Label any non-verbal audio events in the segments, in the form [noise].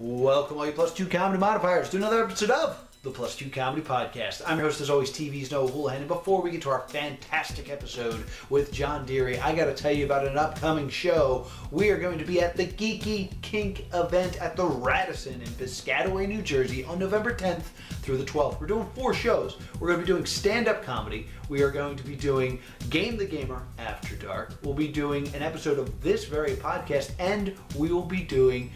Welcome, all you Plus Two Comedy Modifiers, to another episode of the Plus Two Comedy Podcast. I'm your host, as always, TV's Noah Houlihan. And before we get to our fantastic episode with John Deary, I got to tell you about an upcoming show. We are going to be at the Geeky Kink event at the Radisson in Piscataway, New Jersey on November 10th through the 12th. We're doing four shows. We're going to be doing stand up comedy. We are going to be doing Game the Gamer After Dark. We'll be doing an episode of this very podcast, and we will be doing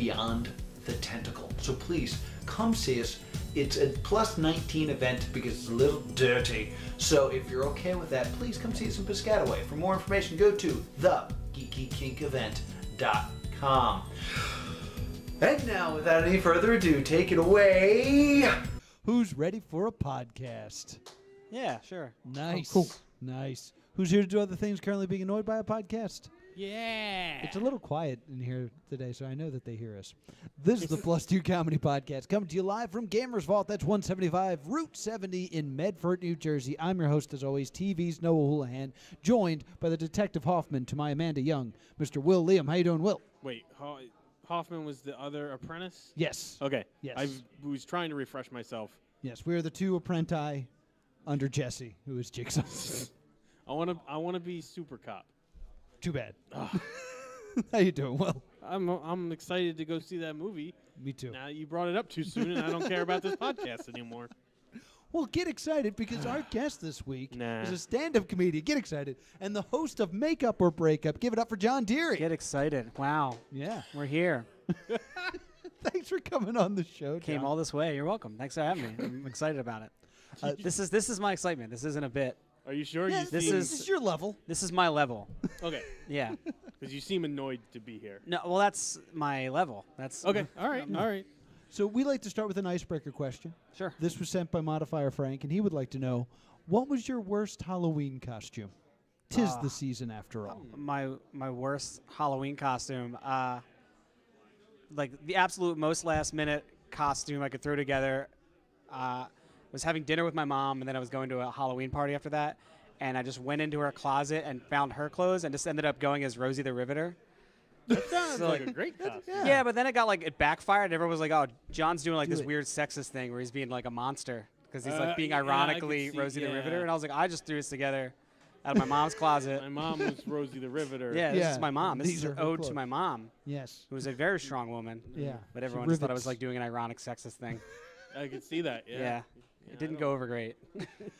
Beyond the Tentacle. So please come see us. It's a plus 19 event because it's a little dirty. So if you're okay with that, please come see us in Piscataway. For more information, go to thegeekykinkevent.com. And now, without any further ado, take it away. Who's ready for a podcast? Yeah, sure. Nice. Oh, nice. Who's here to do other things currently being annoyed by a podcast? Yeah. It's a little quiet in here today, so I know that they hear us. This is the [laughs] Plus Two Comedy Podcast coming to you live from Gamers Vault. That's 175 Route 70 in Medford, New Jersey. I'm your host, as always, TV's Noah Houlihan, joined by the Detective Hoffman to my Amanda Young, Mr. Will Liam. How you doing, Will? Wait, Ho- Hoffman was the other apprentice? Yes. Okay. Yes. I was trying to refresh myself. Yes, we are the two apprenti under Jesse, who is Jigsaw. [laughs] I want to. I want to be super cop. Too bad. [laughs] How you doing, Well, I'm. I'm excited to go see that movie. Me too. Now you brought it up too soon, and I don't care about this podcast anymore. [laughs] Well, get excited because our [sighs] guest this week Nah. is a stand-up comedian. Get excited, and the host of Makeup or Breakup. Give it up for John Deary. Get excited. Wow. yeah. We're here. [laughs] Thanks for coming on the show. Came John. all this way. You're welcome. Thanks for having me. I'm excited about it. Uh, this is this is my excitement. This isn't a bit. Are you sure? Yeah, you this seem, this is your level. This is my level. okay. Yeah. [laughs] Because you seem annoyed to be here. No, well that's my level. That's Okay. All right. All right. So we like to start with an icebreaker question. Sure. This was sent by Modifier Frank, and he would like to know what was your worst Halloween costume? Tis Ah. the season after all. My my worst Halloween costume. Uh, like the absolute most last minute costume I could throw together. Uh, was having dinner with my mom, and then I was going to a Halloween party after that. And I just went into her closet and found her clothes, and just ended up going as Rosie the Riveter. That sounds So, like like- a great costume. Yeah. but then it got like it backfired. And everyone was like, "Oh, John's doing like Do this it. weird sexist thing where he's being like a monster because he's Uh, like being yeah, I could ironically see- Rosie the. Riveter." And I was like, "I just threw this together out of my mom's closet." My mom was Rosie the Riveter. Yeah, this Yeah, is my mom. This these is are an her ode clothes. to my mom, Yes. who was a very strong woman. Yeah. But everyone just thought I was like doing an ironic sexist thing. I could see that. Yeah. Yeah. Yeah, It didn't go over great.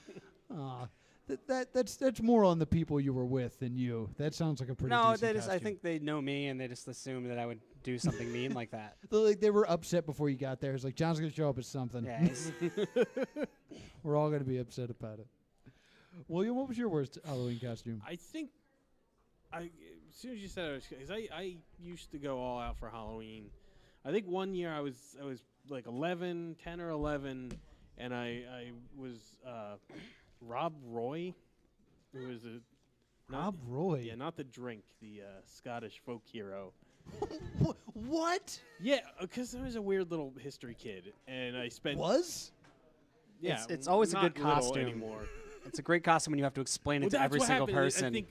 [laughs] Aw. That, that that's that's more on the people you were with than you. That sounds like a pretty no, decent they just, I think they know me and they just assume that I would do something mean like that. [laughs] They, like they were upset before you got there. It's like John's gonna show up at something. Yeah, [laughs] We're all gonna be upset about it. William, what was your worst Halloween costume? I think I as soon as you said it, because I, I used to go all out for Halloween. I think one year I was I was like 11, 10 or 11, and I I was uh, Rob Roy, who was a not- Rob Roy. Yeah, not the drink, the uh, Scottish folk hero. [laughs] What Yeah, because I was a weird little history kid, and I spent was? yeah. It's- it's always a good costume. anymore. [laughs] it's a great costume when you have to explain it Well, to every what single happened. I- person. I think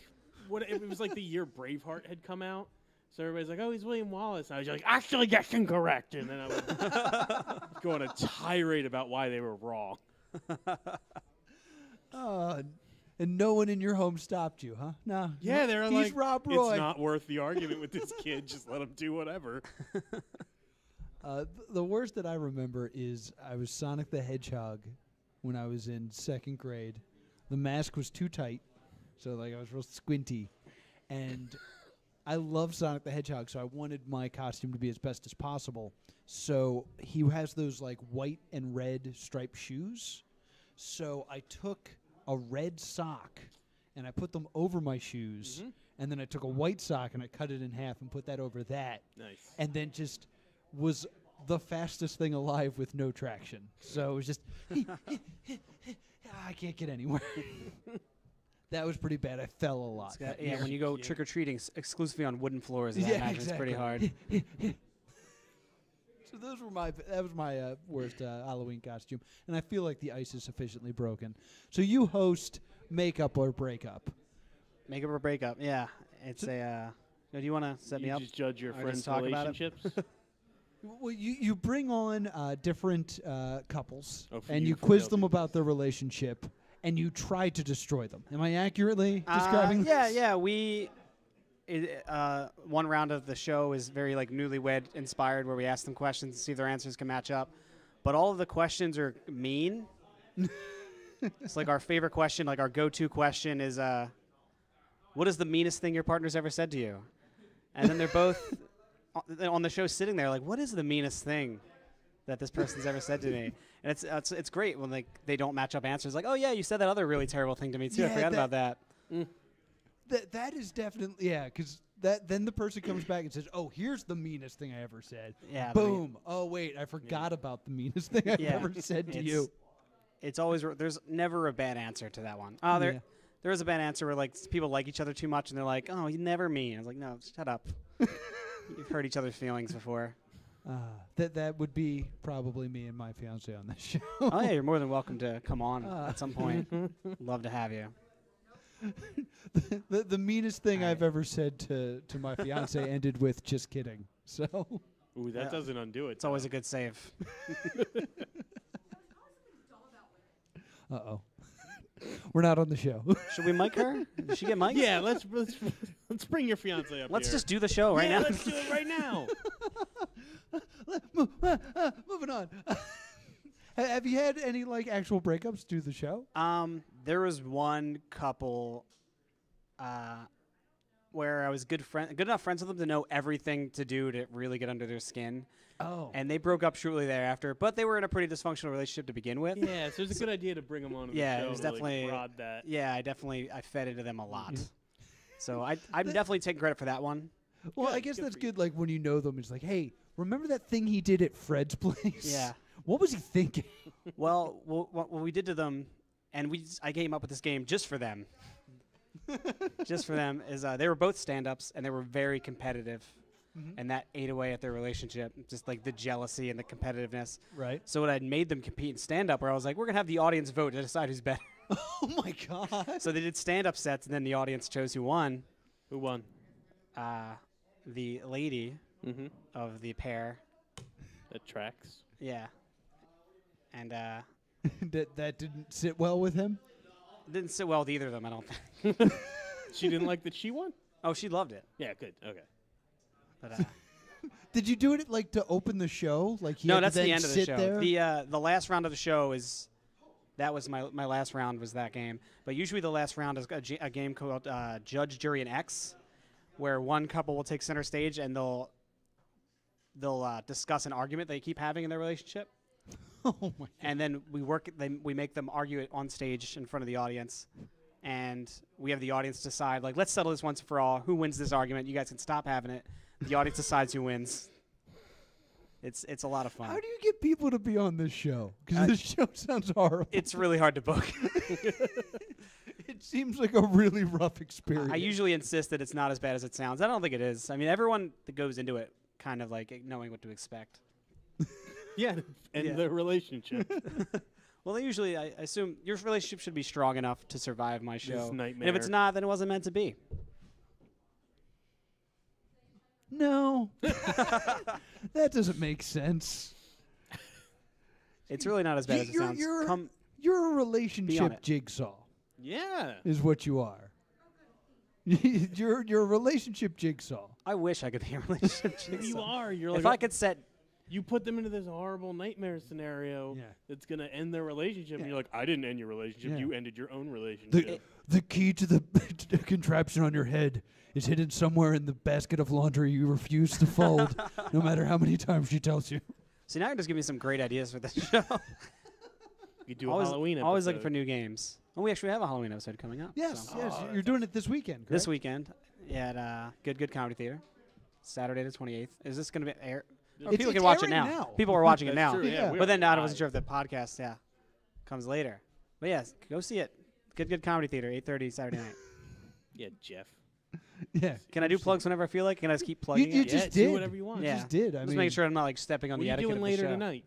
what it was like the year Braveheart had come out. So everybody's like, "Oh, he's William Wallace." And I was like, "Actually, that's incorrect." And then I would go on a tirade about why they were wrong. [laughs] Uh, and no one in your home stopped you, huh? No. Yeah, they're He's like, Rob Roy. "It's not worth the argument with this [laughs] kid. Just let him do whatever." [laughs] Uh, th- the worst that I remember is I was Sonic the Hedgehog when I was in second grade. The mask was too tight, so like I was real squinty, and I love Sonic the Hedgehog, so I wanted my costume to be as best as possible. So he has those like white and red striped shoes. So I took a red sock and I put them over my shoes, mm-hmm. and then I took a white sock and I cut it in half and put that over that Nice. and then just was the fastest thing alive with no traction. So it was just, [laughs] I can't get anywhere. [laughs] that was pretty bad. I fell a lot. Got- yeah, year. when you go trick or treating exclusively on wooden floors, I Yeah, imagine it's pretty hard. exactly. [laughs] So those were my that was my uh, worst uh, Halloween costume, and I feel like the ice is sufficiently broken. So you host makeup or breakup. Makeup or breakup? Yeah, it's a. Uh, no, do you want to set you me up? just judge your Or friends' just talk about relationships. [laughs] Well, you, you bring on uh, different uh, couples Oh, and you, you quiz them about their relationship and you try to destroy them. Am I accurately Uh, describing yeah, this? yeah. We it, uh, one round of the show is very like newlywed inspired, where we ask them questions, to see if their answers can match up. But all of the questions are mean. [laughs] it's like our favorite question, like our go-to question is, uh, "What is the meanest thing your partner's ever said to you?" And then they're both [laughs] on the show sitting there, like, "What is the meanest thing?" That this person's ever said to me, and it's it's, it's great when like they don't match up answers. Like, oh yeah, you said that other really terrible thing to me too. I Yeah, forgot that- about that. Mm. That that is definitely yeah, because that then the person comes back and says, "Oh, here's the meanest thing I ever said." Yeah, the me- Boom. Oh wait, I forgot about the meanest thing I've Yeah, ever said to it's- you. It's always there's never a bad answer to that one. Oh, there Yeah. there is a bad answer where like people like each other too much and they're like, "Oh, you never mean." I was like, "No, shut up." [laughs] You've hurt each other's feelings before. Uh, that that would be probably me and my fiance on this [laughs] show. oh yeah, you're more than welcome to come on Uh. at some point. [laughs] Love to have you. [laughs] the, the meanest thing I've ever said to, to my fiance ended with just kidding. So Ooh, that Yeah. doesn't undo it. It's always a good save. uh oh. We're not on the show. Should we mic her? Did she get mic? yeah, let's let's let's bring your fiance up Let's here. just do the show right yeah, now. let's do it right now. Mo- [laughs] Moving on. [laughs] Have you had any like actual breakups do the show? Um, there was one couple, uh, where I was good friend, good enough friends with them to know everything to do to really get under their skin, Oh. and they broke up shortly thereafter. But they were in a pretty dysfunctional relationship to begin with. yeah, so it's a [laughs] good idea to bring them on. Yeah, the it was to, like, definitely- that. Yeah, I definitely I fed into them a lot. Mhm. So I I'm definitely taking credit for that one. well, I guess good that's for you. good. Like when you know them, it's like, hey, remember that thing he did at Fred's place? Yeah. [laughs] What was he thinking? [laughs] well, what, what we did to them, and we s- I came up with this game just for them. [laughs] just for them is uh, they were both stand-ups and they were very competitive, Mhm. and that ate away at their relationship. Just like the jealousy and the competitiveness. Right. So what I'd made them compete in stand-up, where I was like, we're gonna have the audience vote to decide who's better. Oh my god. so they did stand-up sets, and then the audience chose who won. Who won? Uh, the lady Mm-hmm. of the pair, That tracks. yeah, and uh, [laughs] that that didn't sit well with him. didn't sit well with either of them. I don't think. [laughs] She didn't like that she won. Oh, she loved it, Yeah, good. Okay. but. [laughs] Uh, Did you do it like to open the show? Like he no, that's the end of the show. There? The uh, the last round of the show is that was my my last round was that game. But usually the last round is a, g- a game called uh, Judge, Jury, and X, where one couple will take center stage and they'll they'll uh, discuss an argument they keep having in their relationship, [laughs] oh my. and then we work they, we make them argue it on stage in front of the audience. And we have the audience decide, like, let's settle this once and for all. Who wins this argument? You guys can stop having it. The audience decides who wins. It's it's a lot of fun. How do you get people to be on this show? Because Uh, this show [laughs] sounds horrible. it's really hard to book. [laughs] it seems like a really rough experience. I usually insist that it's not as bad as it sounds. I don't think it is. I mean, everyone that goes into it kind of like knowing what to expect. [laughs] Yeah, and Yeah. the relationship. [laughs] Well, they usually, I I assume your relationship should be strong enough to survive my show. And if it's not, then it wasn't meant to be. no, [laughs] that doesn't make sense. It's really not as bad Y- as it you're- sounds. you're- Come, You're a relationship it. jigsaw, yeah. is what you are. you're you're a relationship jigsaw. I wish I could be a [laughs] relationship You jigsaw. are. You're like If like I could set, you put them into this horrible nightmare scenario Yeah. that's gonna end their relationship, Yeah. and you're like, I didn't end your relationship. Yeah. You ended your own relationship. the key to the [laughs] contraption on your head is hidden somewhere in the basket of laundry you refuse to fold, no [laughs] matter how many times she tells you. see now you're just giving me some great ideas for this show. you do a always, Halloween episode. always looking for new games. Oh, we actually have a Halloween episode coming up. Yes, so. yes, Oh, you're doing it this weekend. This weekend at uh, Good Good Comedy Theater, Saturday the 28th. Is this going to be air? Oh, people it's can watch it now. now. People are watching it now. true, Yeah. we But are then I wasn't sure if the podcast, yeah, comes later. But yes, go see it. Good Good Comedy Theater, 8:30 Saturday night. [laughs] Yeah, Jeff. Yeah, Can I do plugs whenever I feel like? Can I just keep plugging you it? just yeah, did. do whatever you want. you Yeah. just did. I just mean, making sure I'm not like stepping on What the are you etiquette doing later tonight?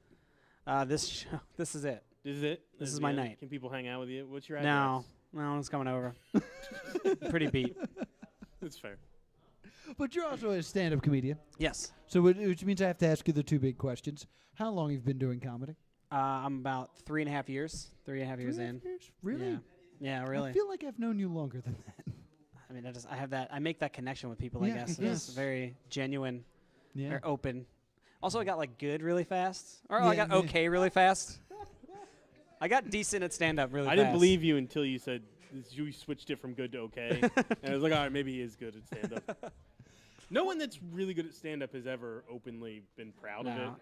Uh, this show, [laughs] this is it. Is it? This Is is my end? night. Can people hang out with you? What's your No, address? no one's coming over. [laughs] Pretty beat. That's fair. But you're also a stand-up comedian, Yes. so which, which means I have to ask you the two big questions: How long you've been doing comedy? Uh, I'm about three and a half years. Three and a half years Three in. and a half years? Really? Yeah. Yeah, really. I feel like I've known you longer than that. [laughs] I mean, I just I have that. I make that connection with people. I Yeah, guess it's yes. very genuine Yeah. or open. Also, I got like good really fast, or I Yeah, got yeah. okay really fast. I got decent at stand up really fast. I fast. didn't believe you until you said you switched it from good to okay, and I was like, all right, maybe he is good at stand up. [laughs] no one that's really good at stand up has ever openly been proud of it. No.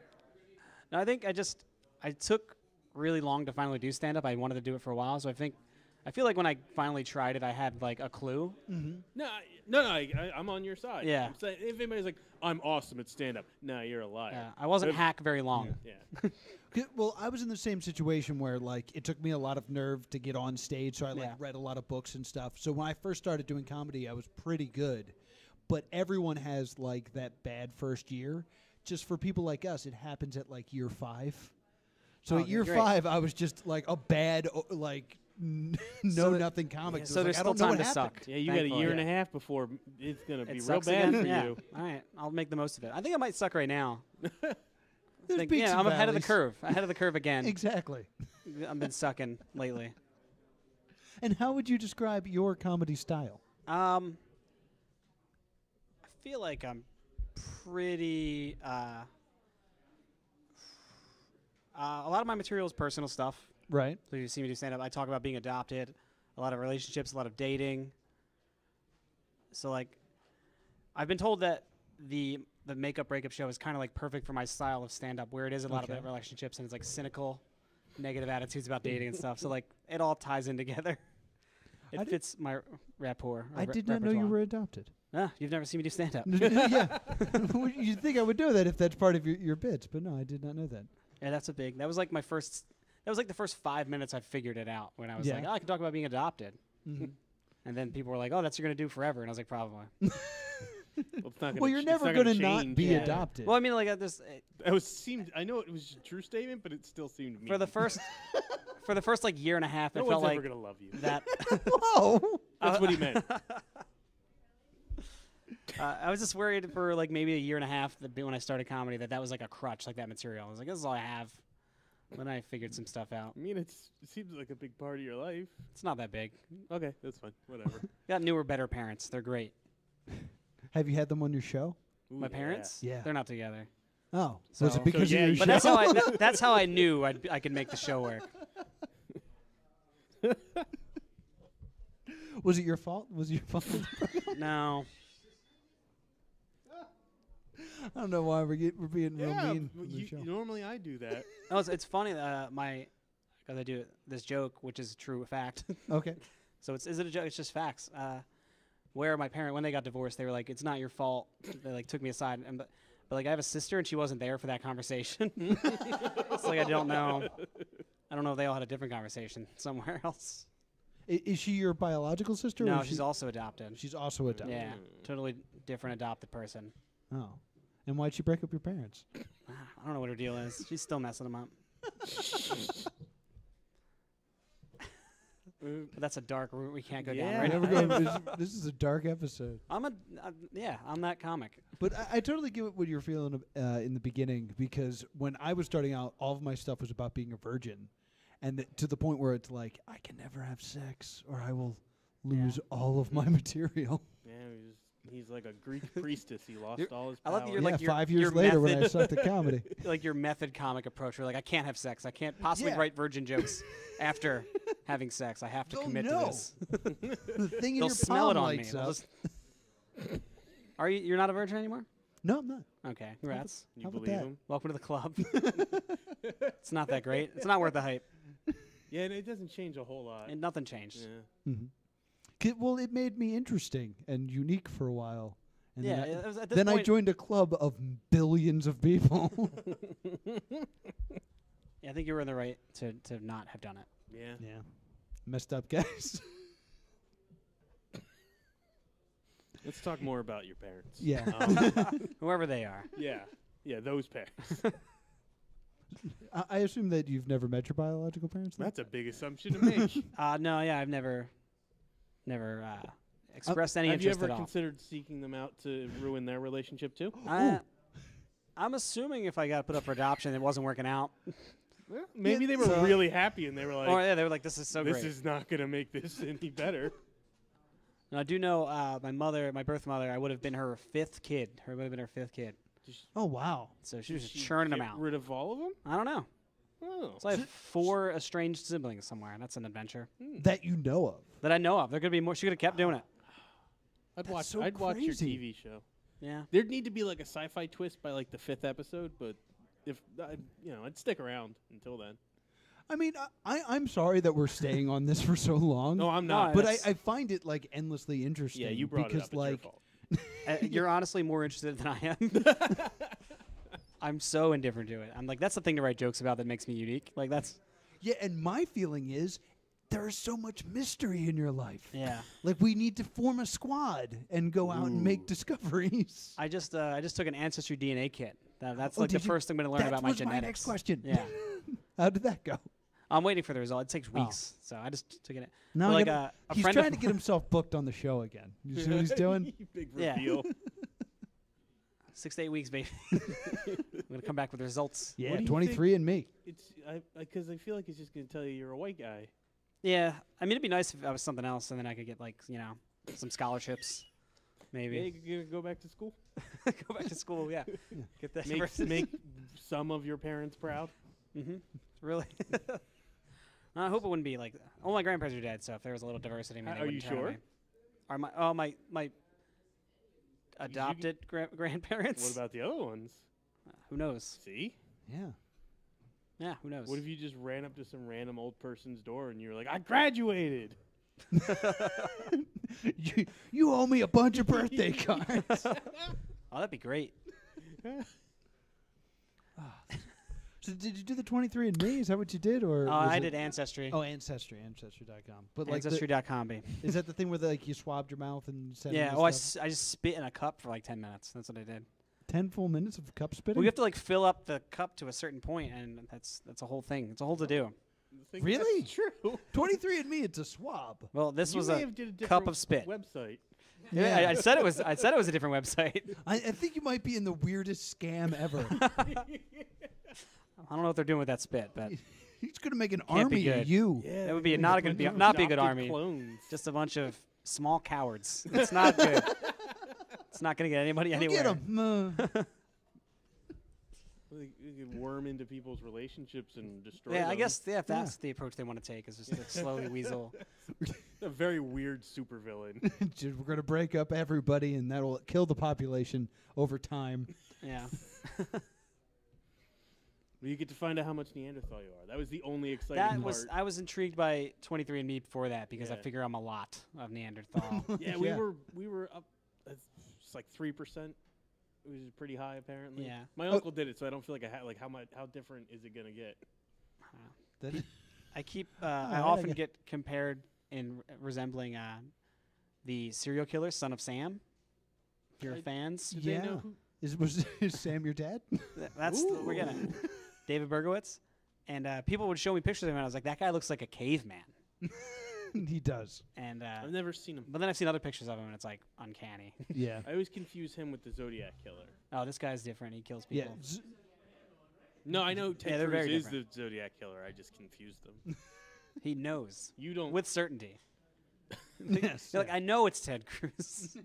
no, I think I just I took really long to finally do stand up. I wanted to do it for a while, so I think I feel like when I finally tried it, I had like a clue. Mm-hmm. No, I- no, no, I, I, I'm on your side. Yeah. I'm saying, if anybody's like, I'm awesome at stand up, no, you're a liar. Yeah, I wasn't If- hack very long. Yeah. [laughs] [laughs] C- Well, I was in the same situation where like it took me a lot of nerve to get on stage, so I like Yeah. read a lot of books and stuff. So when I first started doing comedy, I was pretty good. But everyone has like that bad first year. Just for people like us, it happens at like year 5. So Oh, at year great. 5, I was just like a bad like n- no there- nothing comic. Yeah, So, so it was there's like, I still don't time to happened. suck. Yeah, you got a thankfully. year and a half before it's going to be It real bad again? for yeah. you. All right, I'll make the most of it. I think I might suck right now. [laughs] Think, yeah, I'm ahead of the curve. Ahead of the curve again. [laughs] Exactly. I've been sucking lately. And how would you describe your comedy style? Um, I feel like I'm pretty. Uh, uh, a lot of my material is personal stuff. Right. So you see me do stand up. I talk about being adopted, a lot of relationships, a lot of dating. So like, I've been told that the the makeup breakup show is kind of like perfect for my style of stand up, where it is a lot Okay. of relationships and it's like cynical, negative attitudes about dating and stuff. So like, it all ties in together. It I fits my rapport. I re- did not know you were adopted. Ah, you've never seen me do stand up. yeah. [laughs] [laughs] You'd think I would know that if that's part of your, your bits, but no, I did not know that. yeah, that's a big. That was like my first. That was like the first five minutes I figured it out when I was Yeah. like, oh, I can talk about being adopted. Mhm. [laughs] And then people were like, "Oh, that's you're gonna do forever," and I was like, "Probably." [laughs] Well, it's not gonna Well, you're it's never going gonna not be Yeah. adopted. Well, I mean, like at this eh, It was seemed. I know it was a true statement, but it still seemed mean. for the first [laughs] for the first like year and a half, no it one's felt ever like gonna love you. that. Whoa. That's what he meant. uh, I was just worried for like maybe a year and a half that when I started comedy that that was like a crutch, like that material. I was like, "This is all I have." Then I figured some stuff out. I mean, it's it seems like a big part of your life. It's not that big. Okay, that's fine. Whatever. [laughs] Got newer, better parents. They're great. Have you had them on your show? Ooh, My yeah. parents? Yeah. They're not together. Oh, So- was So it because yeah, of your you- But show? that's how I that, [laughs] that's how I knew I'd, I could make the show work. [laughs] was it your fault? Was it your fault? No. I don't know why we're, get, we're being real mean. but on the you, show. normally I do that. No, [laughs] it's, it's funny. Uh, my, because I do this joke, which is a true fact. [laughs] Okay. so it's is it a joke? It's just facts. Uh, where my parent, when they got divorced, they were like, "It's not your fault." They like took me aside, and but, but like I have a sister, and she wasn't there for that conversation. [laughs] it's like I don't know. I don't know if they all had a different conversation somewhere else. I- Is she your biological sister? or No, is she's she, also adopted. she's also adopted. Yeah, totally different adopted person. Oh. And why'd she break up your parents? [sighs] I don't know what her deal is. She's still messing them up. [laughs] But that's a dark route we can't go down right Never now. go, this, this is a dark episode. [laughs] I'm a uh, yeah, I'm that comic. But I, I totally get what you're feeling uh, in the beginning because when I was starting out, all of my stuff was about being a virgin, and th- to the point where it's like I can never have sex or I will lose all of my [laughs] material. Yeah, he's, he's like a Greek [laughs] priestess. He lost You're- all his I power. love that you're yeah, like your- five years your later when I method- sucked at comedy. [laughs] like your method comic approach. Where like I can't have sex. I can't possibly Yeah. write virgin jokes [laughs] after having sex. I have to They'll commit know. to this. the thing in They'll your smell palm it on me. lights They'll up. just- Are you? You're not a virgin anymore? No, I'm not. Okay, congrats. you How about believe him? Welcome to the club. it's not that great. It's not worth the hype, Yeah, and it doesn't change a whole lot. and nothing changed. yeah. Mm-hmm. Well, it made me interesting and unique for a while. And Yeah, then, I, was at this then I joined a club of billions of people. [laughs] Yeah, I think you were in the right to to not have done it. Yeah. yeah, messed up guys. [laughs] Let's talk more about your parents. Yeah. Um, [laughs] Whoever they are. yeah. Yeah, those parents. I, I assume that you've never met your biological parents. then? That's a big assumption to make. Uh, no, yeah, I've never, never. Uh, expressed any Have you interest ever at all. considered seeking them out to ruin their relationship too? I, I'm assuming if I got put up for adoption, it wasn't working out. [laughs] Well, maybe they were so- really happy and they were like, or yeah, they were like, "This is so "This great." is not gonna make this [laughs] any better." And I do know uh, my mother, my birth mother. I would have been her fifth kid. Her would have been her fifth kid. Oh wow. So she was Did just churning them get out. Rid of all of them? I don't know. Oh, So I have four estranged siblings somewhere. That's an adventure That you know of. that I know of. There could be more. She could have kept doing it. I'd That's watch. so I'd watch your crazy. TV show. Yeah. There'd need to be like a sci-fi twist by like the fifth episode, but if I, you know, I'd stick around until then. I mean, I, I I'm sorry that we're staying on this for so long. No, I'm not. But I, that's- I find it like endlessly interesting. yeah, you brought because it up. It's like your fault. Uh, you're honestly more interested than I am. [laughs] I'm so indifferent to it. I'm like, that's the thing to write jokes about that makes me unique. Like that's yeah, and my feeling is there is so much mystery in your life. yeah. Like we need to form a squad and go out and make discoveries. [laughs] I just uh, I just took an ancestry DNA kit. That, that's Oh, like the you- first thing I'm gonna learn that about my was my next question. Yeah. [laughs] How did that go? I'm waiting for the result. It takes Oh. weeks, so I just took it. Now like gotta- uh, a he's trying to get himself booked on the show again. You see what he's doing? [laughs] Big Yeah. Reveal. six to eight weeks, baby. [laughs] I'm gonna come back with results. Yeah, do you 23andMe. It's I because I, feel like it's just gonna tell you you're a white guy. Yeah, I mean it'd be nice if I was something else, and then I could get like you know some scholarships, maybe. Yeah, you maybe could go back to school. [laughs] go back to school. Yeah, [laughs] get that. Make make some of your parents proud. hmm Really. I hope it wouldn't be like. All my grandparents are dead, so if there was a little diversity, maybe Uh, they are you wouldn't turn sure? Are my oh my my adopted gra- grandparents? What about the other ones? Uh, who knows? See, Yeah. Yeah, who knows? what if you just ran up to some random old person's door and you were like, "I graduated." [laughs] you, you owe me a bunch of birthday [laughs] cards. [laughs] oh, that'd be great. Ah, so did you do the 23andMe? Is that what you did? or Oh, was I it- did ancestry. Oh, Ancestry, Ancestry.com. But like, Ancestry.com. babe. [laughs] is that the thing where like you swabbed your mouth and said Yeah. Oh, I, s- I just spit in a cup for like ten minutes. That's what I did. 10 full minutes of cup spitting? Well, you have to like fill up the cup to a certain point, and that's that's a whole thing. It's a whole to do. Really? That's true. [laughs] 23andMe, it's a swab. Well, this you was may a have did a cup different of spit. website. Yeah, I, I said it was. I said it was a different website. [laughs] I, I think you might be in the weirdest scam ever. I don't know what they're doing with that spit, but He's going to make an army of you. Yeah, That would be make not a bunch good- of not be a good army. Clones. just a bunch of small cowards. It's not good. [laughs] it's not going to get anybody Go anywhere. get him. Uh, [laughs] They, they could worm into people's relationships and destroy Yeah, I guess yeah, if that's the approach they want to take, is just to slowly [laughs] weasel. a very weird supervillain. just- we're going to break up everybody, and that'll kill the population over time. Yeah. You get to find out how much Neanderthal you are. That was the only exciting That part. was I was intrigued by 23andMe before that because I figure I'm a lot of Neanderthal. [laughs] yeah, we Yeah. were we were up. uh, It's like three percent, which is pretty high apparently. Yeah. My Oh. uncle did it, so I don't feel like I had like how much how different is it gonna get? That- [laughs] I keep uh, I Alright, I often get- get compared in re- resembling uh, the serial killer Son of Sam. If you're I- fans, Yeah. know who? is, was [laughs] is Sam your dad? Th- that's the, we're gonna David Berkowitz, and uh, people would show me pictures of him, and I was like, that guy looks like a caveman. [laughs] he does. And uh, I've never seen him. but then I've seen other pictures of him, and it's like uncanny. [laughs] Yeah. I always confuse him with the Zodiac killer. oh, this guy's different. He kills Yeah. people. Z- No, I know Ted Yeah, they're Cruz very is the Zodiac killer. I just confused them. [laughs] He knows You don't. with certainty. yes. You're like, I know it's Ted Cruz.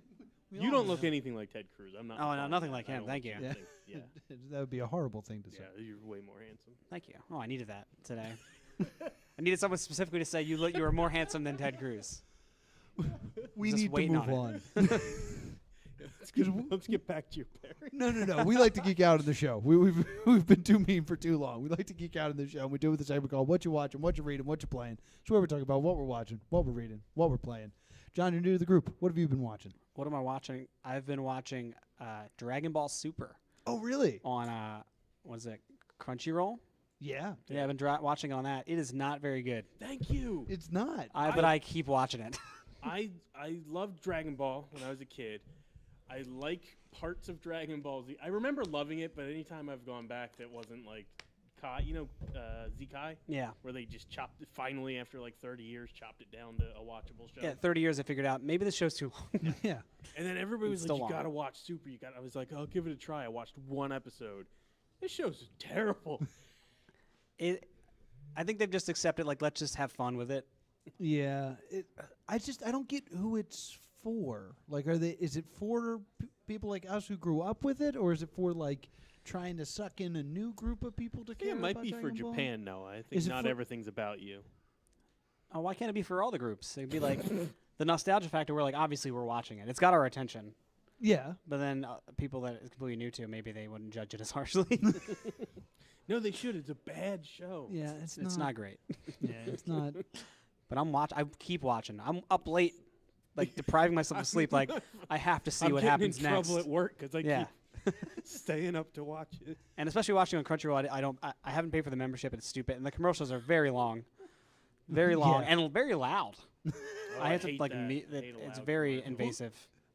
You don't look anything like Ted Cruz. I'm not. Oh, no, nothing like him. Thank want you. Yeah. Yeah. [laughs] that would be a horrible thing to say. Yeah, you're way more handsome. Thank you. Oh, I needed that today. [laughs] I needed someone specifically to say you look you are more handsome than Ted Cruz. [laughs] We need to move on on. Let's get, let's get back to your parents. no, no, no. We like to geek out in the show. We, we've we've been too mean for too long. We like to geek out in the show. And we do it with the segment called "What You Watching, What You Reading, What You Playing." It's where we talk about what we're watching, what we're reading, what we're playing. John, you're new to the group. What have you been watching? What am I watching? I've been watching uh, Dragon Ball Super Oh, really? on uh, what is it? Crunchyroll. Yeah. Yeah, I've been dra- watching on that. It is not very good. Thank you. It's not. I, but I- I keep watching it. [laughs] I I loved Dragon Ball when I was a kid. I like parts of Dragon Ball Z. I remember loving it, but anytime I've gone back that wasn't like Kai, you know, uh, Z Kai, Yeah. where they just chopped it finally after like 30 years, chopped it down to a watchable show. Yeah, 30 years I figured out maybe the show's too long. yeah. [laughs] And then everybody was It's like, "You gotta watch Super." You got. I was like, "I'll give it a try." I watched one episode. This show's terrible. [laughs] it, I think they've just accepted like let's just have fun with it. Yeah, it, I just I don't get who it's for. Like, are they? Is it for p- people like us who grew up with it, or is it for like trying to suck in a new group of people to I care think it might about be for Dragon Ball? Japan, Noah. I think Is it not for- everything's about you. Oh, why can't it be for all the groups? It'd be like [laughs] the nostalgia factor. We're like obviously we're watching it. It's got our attention. Yeah, But then uh, people that it's completely new to, maybe they wouldn't judge it as [laughs] harshly. [laughs] No, they should. It's a bad show. yeah. It's, it's not great. Yeah, it's not. But I'm watch. I keep watching. I'm up late, like depriving myself of sleep. Like I have to see I'm what getting happens in next. trouble at work because I Yeah. keep [laughs] [laughs] staying up to watch it. And especially watching on Crunchyroll, I, I don't. I, I haven't paid for the membership. It's stupid, and the commercials are very long, very [laughs] long, Yeah. and very loud. Oh, I have to like. that. Me, that Hate it's very commercial. invasive.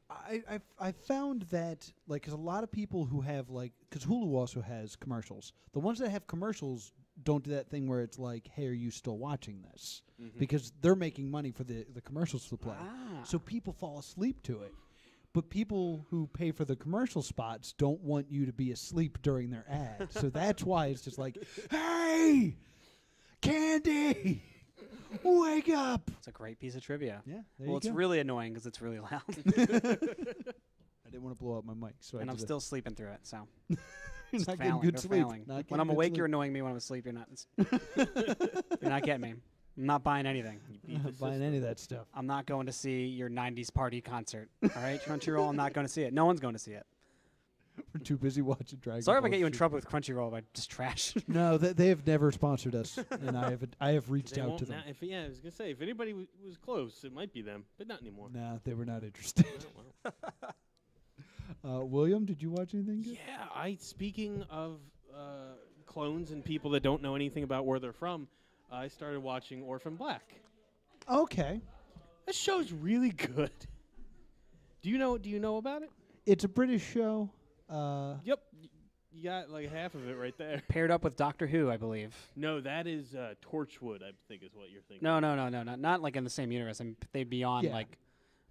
I I've, I found that like 'cause a lot of people who have like because Hulu also has commercials. The ones that have commercials don't do that thing where it's like, hey, are you still watching this? Mhm. Because they're making money for the the commercials to play. Ah. So people fall asleep to it. But people who pay for the commercial spots don't want you to be asleep during their ad. so that's why it's just like, hey, Candy, wake up. It's a great piece of trivia. Yeah, there well, it's go. really annoying because it's really loud, [laughs] I didn't want to blow up my mic, so I and I'm still sleeping through it. So [laughs] it. it's not failing. getting good They're sleep. failing. Not When I'm awake, sleep. you're annoying me. When I'm asleep, you're not. [laughs] you're not getting me. I'm not buying anything. I'm not buying system. any of that stuff. I'm not going to see your '90s party concert. All right, Crunchyroll. I'm not going to see it. No one's going to see it. [laughs] We're too busy watching Dragon Sorry if I get you in Super. trouble with Crunchyroll by just trash. [laughs] No, they, they have never sponsored us, and I have I have reached They out won't to them. now- if, yeah, I was gonna say if anybody w- was close, it might be them, but not anymore. No, they were not interested. Oh, well. [laughs] Uh, William, did you watch anything good? Yeah, I speaking of uh, clones and people that don't know anything about where they're from, I started watching Orphan Black. Okay, That show's really good. Do you know? Do you know about it? it's a British show. Uh, Yep, y- you got like half of it right there. [laughs] Paired up with Doctor Who, I believe. No, that is uh, Torchwood. I think is what you're thinking. No, no, no, no, not not like in the same universe. I mean, they'd be on Yeah. like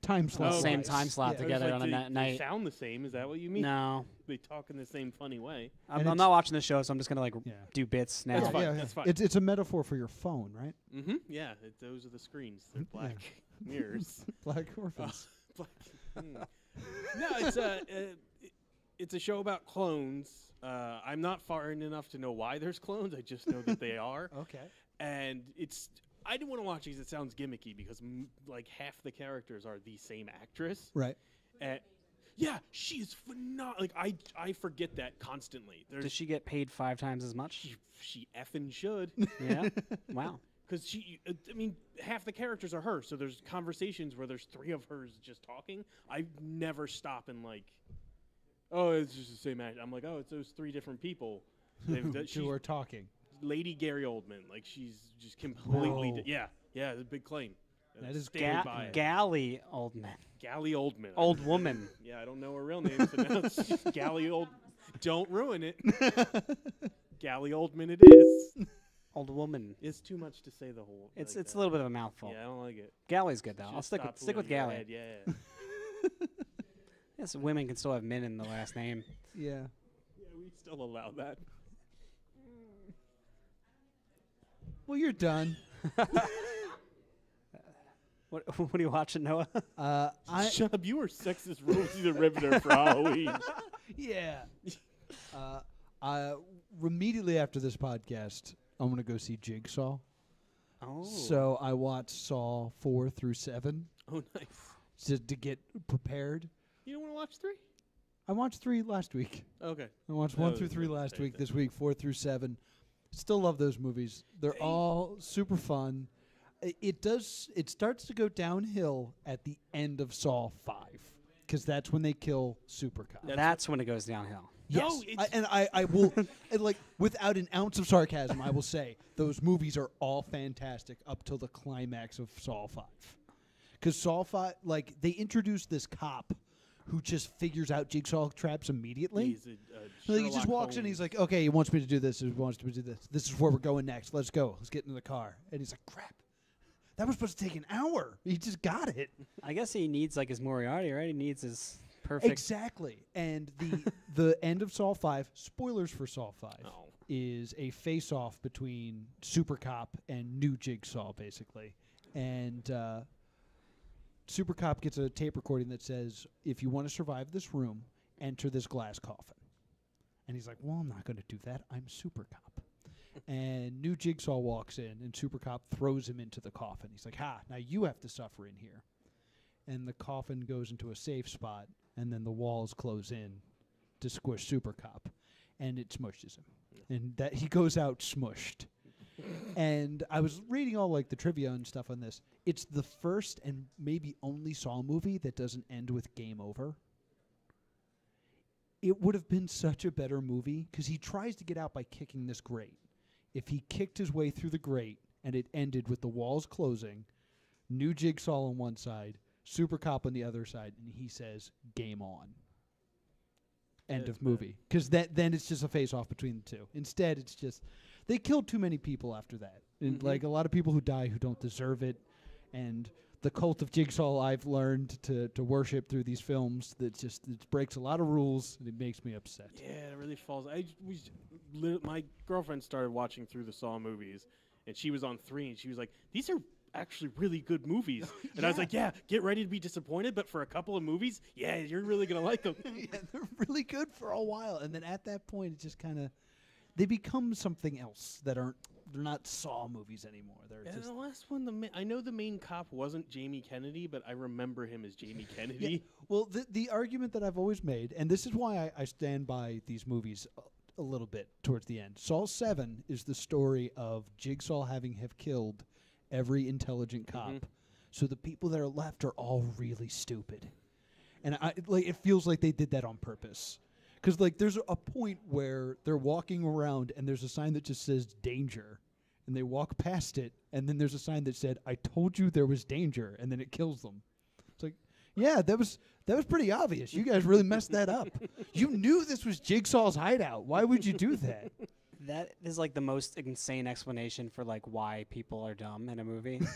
time slot. Oh, same right. time slot Yeah. Together like, on a they, ni- they night. sound the same. Is that what you mean? No, [laughs] They talk in the same funny way. I'm, I'm not watching the show, so I'm just gonna like Yeah. do bits now. That's fine, yeah, yeah. that's fine. It's it's a metaphor for your phone, right? Mm-hmm. Yeah, it, those are the screens. They're Yeah. black mirrors. [laughs] Black orphans. [laughs] Black. Hmm. no, it's a uh, it- it's a show about clones. Uh, I'm not far in enough to know why there's clones. I just know that they are, okay. and it's. I didn't want to watch it because it sounds gimmicky because m- like half the characters are the same actress. Right. And yeah, she is phenomenal. Like I I forget that constantly. There's Does she get paid five times as much? she, she effing should. [laughs] yeah. Wow. Because she, uh, I mean, half the characters are her. So there's conversations where there's three of hers just talking. I never stop and like, oh, it's just the same act. I'm like, oh, it's those three different people. [laughs] They've, that she's Who are talking? Lady Gary Oldman. Like she's just completely, di- yeah, yeah, it's a big claim. Uh, That is stand Ga- by it. Galley. Gally Oldman. Old woman. [laughs] Yeah, I don't know her real name, so now it's just [laughs] Gally Old. Don't ruin it. [laughs] Gally Oldman, it is. Old woman. It's too much to say the whole. It's like it's that. a little bit of a mouthful. Yeah, I don't like it. Galley's good though. I'll stick with stopped stick with when you Galley. ahead, Yeah, yeah. Yes, women can still have men in the last name. Yeah. Yeah, we still allow that. Well, you're done. [laughs] What what are you watching, Noah? Uh, I [laughs] Shut up, you were sexist Rosie the Riveter for Halloween. [laughs] yeah. Uh, I immediately after this podcast, I'm gonna go see Jigsaw. Oh. So I watched Saw four through seven Oh, nice. just to get prepared. You don't want to watch three? I watched three last week. Okay. I watched That one was through three the last same week. thing. This week, four through seven. Still love those movies. They're They- all super fun. I- It does. It starts to go downhill at the end of Saw five because that's when they kill Super Cop. That's That's when it goes downhill. No, Yes, I, it's- and I, I will, [laughs] and like without an ounce of sarcasm, I will say [laughs] those movies are all fantastic up till the climax of Saw Five, because Saw Five, like they introduced this cop who just figures out jigsaw traps immediately. He's a, a Like, he just Sherlock walks in. He's like, "Okay, he wants me to do this. He wants me to do this. This is where we're going next. Let's go. Let's get in the car." And he's like, "Crap, that was supposed to take an hour. He just got it I guess he needs like his Moriarty, right? He needs his perfect. exactly." And the [laughs] the end of Saw Five. Spoilers for Saw Five. Oh. Is a face-off between Super Cop and New Jigsaw, basically, and uh, Super Cop gets a tape recording that says, "If you want to survive this room, enter this glass coffin." And he's like, "Well, I'm not going to do that. I'm Super Cop." and New Jigsaw walks in, and Super Cop throws him into the coffin. He's like, "Ha! Now you have to suffer in here." And the coffin goes into a safe spot, and then the walls close in to squish Super Cop, and it smushes him, and that he goes out smushed. And I was reading all like the trivia and stuff on this. It's the first and maybe only Saw movie that doesn't end with game over. It would have been such a better movie because he tries to get out by kicking this grate. If he kicked his way through the grate and it ended with the walls closing, new jigsaw on one side, super cop on the other side, and he says, "Game on." End of movie. Because that then it's just a face off between the two. Instead, it's just they killed too many people after that, and Mhm. like a lot of people who die who don't deserve it, and the cult of Jigsaw I've learned to to worship through these films that just it breaks a lot of rules and it makes me upset. Yeah, it really falls. I we, my girlfriend started watching through the Saw movies, and she was on three, and she was like, "These are actually really good movies." [laughs] And I was like, "Yeah, get ready to be disappointed, but for a couple of movies, yeah, you're really gonna like them." [laughs] yeah, they're really good for a while, and then at that point, it just kind of they become something else that aren't. They're not Saw movies anymore. They're and just the last one, the ma- I know the main cop wasn't Jamie Kennedy, but I remember him as Jamie [laughs] Kennedy. Well, the the argument that I've always made, and this is why I, I stand by these movies a, a little bit towards the end. Saw Seven is the story of Jigsaw having have killed every intelligent cop, Mhm. so the people that are left are all really stupid, and I like it feels like they did that on purpose. Because like there's a point where they're walking around and there's a sign that just says danger, and they walk past it, and then there's a sign that said "I told you there was danger," and then it kills them. It's like, yeah, that was that was pretty obvious. You guys really messed that up. You knew this was Jigsaw's hideout. Why would you do that? That is like the most insane explanation for like why people are dumb in a movie. [laughs]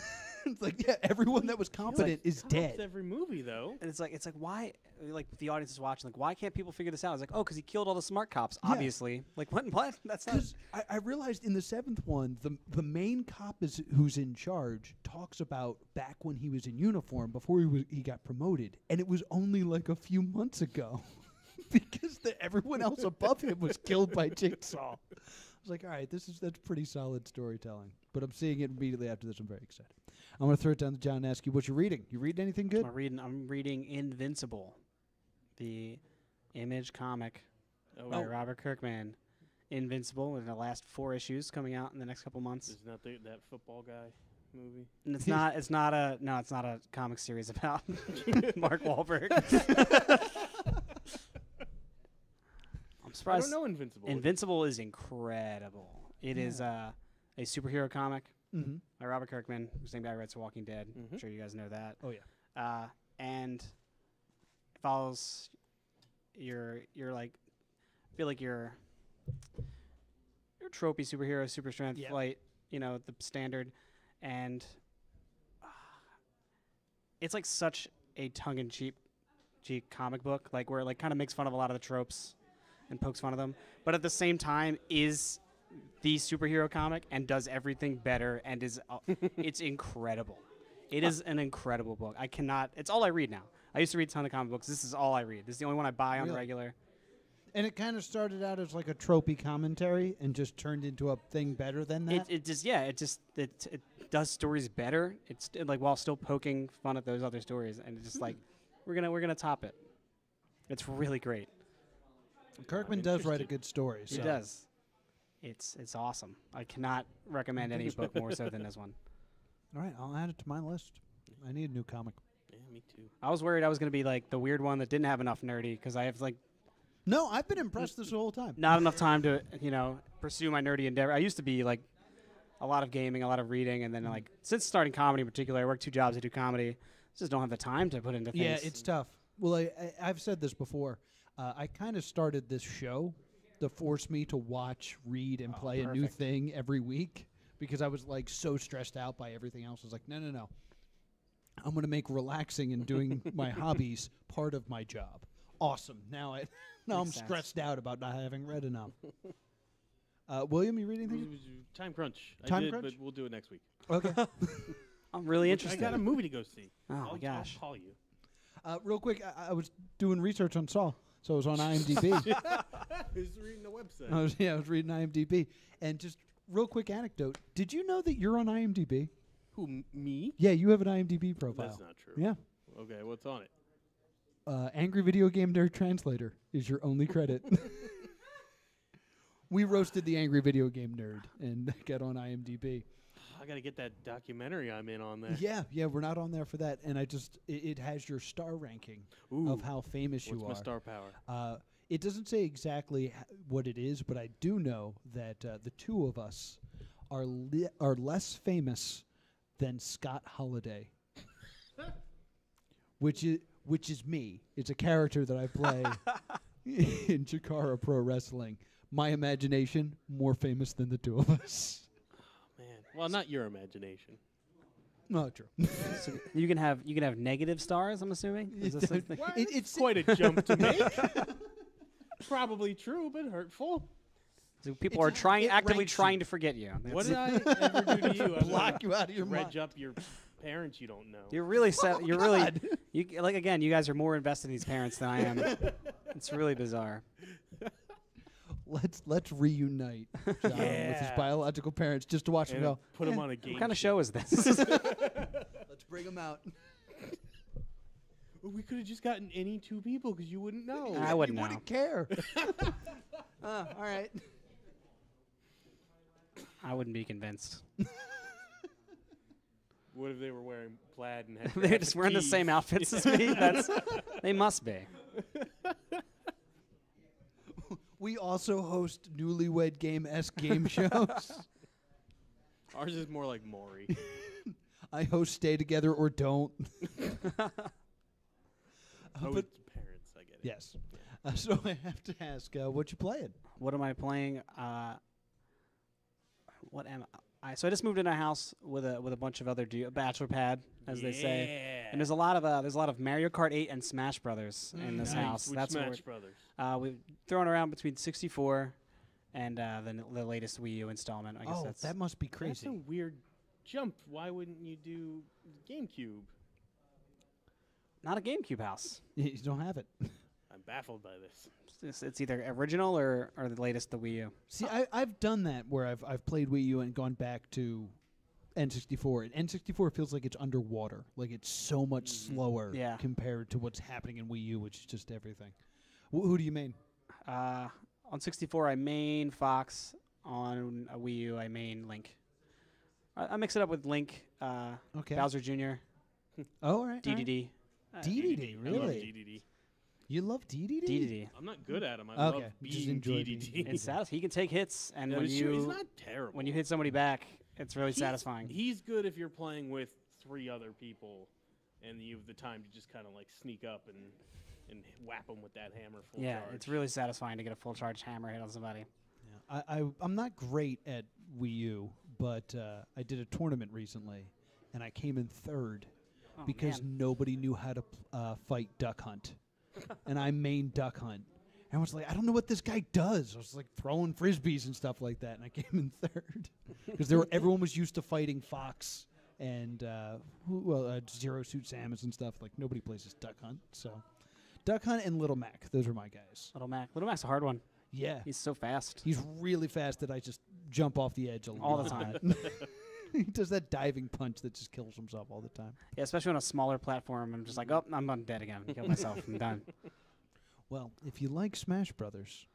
it's [laughs] like, yeah, everyone that was competent is Cops dead. Every movie though. and it's like it's like why like the audience is watching like why can't people figure this out? It's like oh because he killed all the smart cops Yeah. obviously. Like what what [laughs] that's not. Because I, I realized in the seventh one, the the main cop is who's in charge talks about back when he was in uniform before he was he got promoted, and it was only like a few months ago, [laughs] because the, everyone else above him was killed by Jigsaw. I was like, all right, this is that's pretty solid storytelling. But I'm seeing it immediately after this. I'm very excited. I'm gonna throw it down to John and ask you what you're reading. You reading anything good? I'm reading I'm reading Invincible, the image comic Oh, by. Robert Kirkman. Invincible in the last four issues coming out in the next couple months. Is not the, that football guy movie? And it's [laughs] not it's not a no, it's not a comic series about [laughs] [laughs] Mark Wahlberg. I'm surprised. I surprised. don't know Invincible. Invincible is incredible. It is uh, a superhero comic Mm-hmm. by Robert Kirkman, who's the same guy who writes The Walking Dead. I'm Mhm. sure you guys know that. Oh yeah. Uh, and it follows your your like I feel like your your tropey superhero, super strength, flight, you know, the standard, and uh, it's like such a tongue in cheek cheek comic book, like where it like kind of makes fun of a lot of the tropes and pokes fun of them, but at the same time is the superhero comic and does everything better and is uh, [laughs] it's incredible. It is an incredible book. I cannot. It's all I read now. I used to read a ton of comic books. This is all I read. This is the only one I buy on Really? regular. And it kind of started out as like a tropey commentary and just turned into a thing better than that. It, it just yeah. It just it, it does stories better. It's uh, like while still poking fun at those other stories, and it's just like we're gonna we're gonna top it. It's really great. Kirkman does write a good story. So. It does. It's it's awesome. I cannot recommend any book more so than this one. [laughs] All right, I'll add it to my list. I need a new comic. Yeah, me too. I was worried I was gonna be like the weird one that didn't have enough nerdy because I have like No, I've been impressed this whole time. [laughs] not enough time to you know pursue my nerdy endeavor. I used to be like a lot of gaming, a lot of reading, and then like since starting comedy in particular, I work two jobs. I do comedy. Just don't have the time to put into things. Yeah, it's tough. Well, I, I, I've said this before. Uh, I kind of started this show to force me to watch, read, and play a new thing every week because I was like so stressed out by everything else. I was like, no, no, no. I'm going to make relaxing and doing [laughs] my hobbies part of my job. Awesome. Now I [laughs] now I'm sense. stressed out about not having read enough. [laughs] Uh, William, you read anything? Time crunch. Time I did, crunch? but we'll do it next week. Okay. I'm really interested. I got a movie to go see. Oh, my I'll, I'll gosh. call you. uh, real quick, I, I was doing research on Saw, so I was on IMDb. Who's [laughs] reading the website? I was yeah, I was reading IMDb, and just real quick anecdote. Did you know that you're on IMDb? Who m- me? Yeah, you have an IMDb profile. That's not true. Yeah. Okay, what's on it? Uh, Angry Video Game Nerd Translator is your only credit. [laughs] [laughs] we roasted the Angry Video Game Nerd and got on IMDb. I gotta get that documentary I'm in on there. Yeah, yeah, we're not on there for that, and I just it, it has your star ranking Ooh, of how famous you are. what's my star power? Uh, it doesn't say exactly what it is, but I do know that uh, the two of us are li- are less famous than Scott Holiday, [laughs] which is which is me. It's a character that I play [laughs] [laughs] in Chikara Pro Wrestling. My imagination more famous than the two of us. Man, well, not your imagination. Not true. [laughs] So you can have you can have negative stars. I'm assuming. Is this a? It- it's Quite a jump to make. [laughs] Probably true, but hurtful. So people It's- are trying actively trying you. to forget you. What did I ever do to [laughs] you? I block you out of your Reg mind. up your parents you don't know. You're really set. Oh, you're really you like again. You guys are more invested in these parents than I am. it's really bizarre. Let's let's reunite John with his Yeah. biological parents just to watch and him go. put him "Eh, on a game. What kind of show is this? [laughs] Let's bring him out. We could have just gotten any two people because you wouldn't know. I wouldn't you know. wouldn't care. [laughs] [laughs] uh, all right. I wouldn't be convinced. What if they were wearing plaid and had They're just wearing the same tees? outfits as me. That's they must be. We also host newlywed game esque game [laughs] shows. Ours is more like Maury. [laughs] I host Stay Together or Don't. [laughs] Uh, oh, but it's parents. I get it. yes. Uh, so I have to ask, uh, what you playing? What am I playing? Uh, what am I? So I just moved in a house with a with a bunch of other du- a bachelor pad, as they say. And there's a lot of uh, there's a lot of Mario Kart 8 and Smash Brothers in this Nice. house. Which That's what Smash Brothers. we're, uh, we've thrown around between 64 and uh, the, n- the latest Wii U installment. I guess Oh, that's that must be crazy. That's crazy. a weird jump. Why wouldn't you do GameCube? not a GameCube house. [laughs] you don't have it. [laughs] I'm baffled by this. It's, it's either original or, or the latest the Wii U. See, I, I've done that where I've I've played Wii U and gone back to N64. And N64 feels like it's underwater. Like it's so much slower Yeah. compared to what's happening in Wii U, which is just everything. Wh- who do you main? Uh, on 64, I main Fox. On a Wii U, I main Link. I, I mix it up with Link, uh, Okay. Bowser Jr., Oh, all right. all right. DDD. Uh, DDD, I love really? DDD. You love DDD? DDD. I'm not good at him. I Okay, love you just being enjoy DDD. being It's satis- He can take hits, and No, when it's true, he's you not terrible. when you hit somebody back, it's really He's- satisfying. He's good if you're playing with three other people, and you have the time to just kind of like sneak up and and whap them with that hammer full yeah, charge. it's really satisfying to get a full charge hammer hit on somebody. Yeah. I, I I'm not great at Wii U, but uh, I did a tournament recently, and I came in third Oh, because man. nobody knew how to pl- uh, fight Duck Hunt, [laughs] and I main Duck Hunt. And I was like, I don't know what this guy does. I was like throwing frisbees and stuff like that, and I [laughs] came in third because there were everyone was used to fighting Fox and uh, who, well uh, Zero Suit Samus and stuff. Like nobody plays this Duck Hunt, so Duck Hunt and Little Mac, those are my guys. Little Mac. Little Mac's a hard one. Yeah, He's so fast. He's really fast that I just jump off the edge a All the lot. [laughs] [laughs] he does that diving punch that just kills himself all the time. Yeah, especially on a smaller platform. I'm just like, oh, I'm, I'm dead again. Kill myself. I'm done. [laughs] Well, if you like Smash Brothers,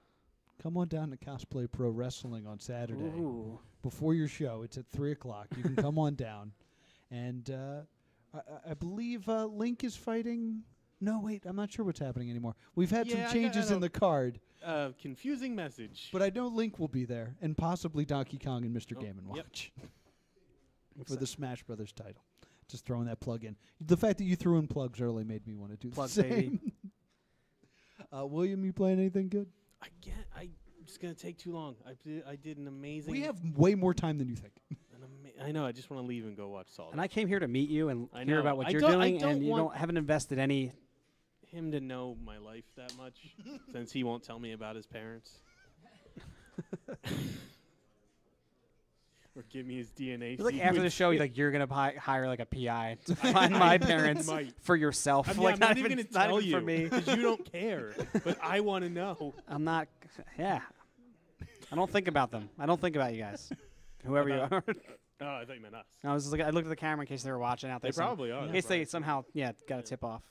come on down to Cosplay Pro Wrestling on Saturday Ooh. before your show. It's at three o'clock. You can come on down, and uh, I- I, I believe uh, Link is fighting. No, wait, I'm not sure what's happening anymore. We've had Yeah, some changes I in the card, uh, confusing message. but I know Link will be there, and possibly Donkey Kong and Mr. Oh, Game and yep. [laughs] Watch. for the Smash Brothers title. Just throwing that plug in. The fact that you threw in plugs early made me want to do Plug, the baby. same. [laughs] Uh, William, you playing anything good? I can't. I it's gonna take too long. I did. I did an amazing. We have way more time than you think. [laughs] I know. I just want to leave and go watch Solid. And I came here to meet you and I hear know. about what I you're don't- I doing, don't and you want- don't haven't invested any. him to know my life that much, [laughs] since he won't tell me about his parents. Or give me his DNA. Like after the show, you're like you're gonna hi- hire like a PI [laughs] to find my [laughs] parents might. for yourself. I'm, [laughs] like I'm not, even, even gonna tell even you for me. because you don't care, but I want to know. I'm not. Yeah, I don't think about them. I don't think about you guys, whoever you are. Oh, I thought you meant us. I was just like, I looked at the camera in case they were watching out there. They probably are. In case they somehow, yeah, got a tip off.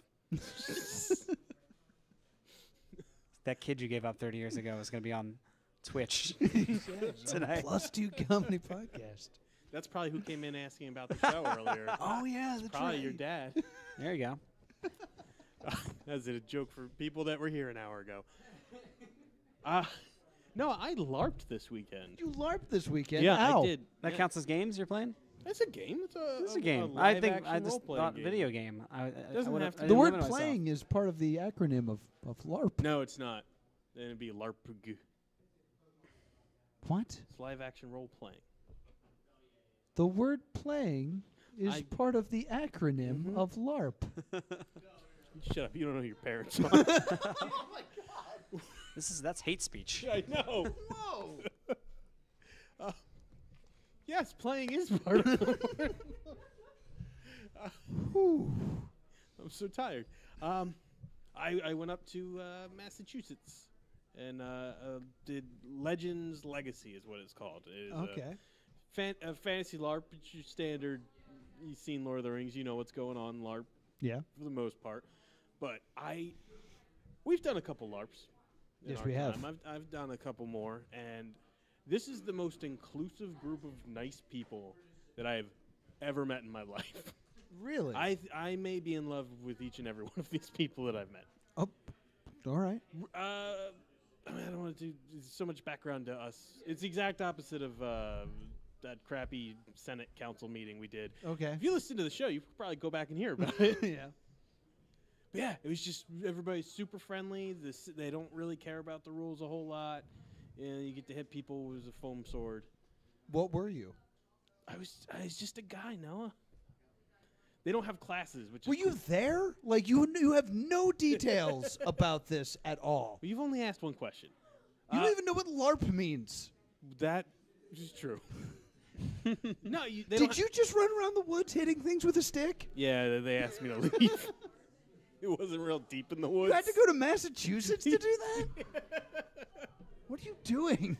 that kid you gave up 30 years ago is gonna be on Twitch [laughs] tonight. Plus two comedy podcast. That's probably who came in asking about the show earlier. [laughs] Oh yeah, that's probably right. your dad. [laughs] There you go. That's a joke for people that were here an hour ago. Uh, no, I LARPed this weekend. You LARPed this weekend. yeah, Ow. I did. That Yeah. counts as games you're playing. It's a game. It's a, It's a, a game. I I think I just thought game. video game. I, I, I Doesn't would've- to I. The word limit myself. playing is part of the acronym of, of LARP. No, it's not. Then it'd be LARPG. What? It's live action role playing. The word playing is I- part of the acronym Mhm. of LARP. [laughs] Shut up! You don't know who your parents [laughs] are. This is that's hate speech. I know. Whoa. [laughs] uh, yes, playing is part of the word. I'm so tired. Um, I, I went up to uh, Massachusetts and uh, uh, did Legends Legacy is what it's called. It is a Okay. fan, a fantasy LARP. It's your standard. You've seen Lord of the Rings. You know what's going on LARP Yeah. for the most part. But I, we've done a couple LARPs. Yes, we have. I've, I've done a couple more, and this is the most inclusive group of nice people that I have ever met in my [laughs] life. Really? I I may be in love with each and every [laughs] one of these people that I've met. oh, all right. Uh, I, mean, I don't want to do so much background to us. It's the exact opposite of uh, that crappy Senate Council meeting we did. Okay. If you listen to the show, you could probably go back and hear about it. [laughs] yeah. But yeah, it was just everybody's super friendly. This they don't really care about the rules a whole lot. And you get to hit people with a foam sword. What were you? I was I was just a guy, Noah. They don't have classes, which Were is you cool. there? Like you you have no details [laughs] about this at all. Well, you've only asked one question. You Uh, don't even know what LARP means. That is true. [laughs] no, you, Did you just run around the woods hitting things with a stick? Yeah, they- they asked me to [laughs] leave. it wasn't real deep in the woods. You had to go to Massachusetts to do that? what are you doing?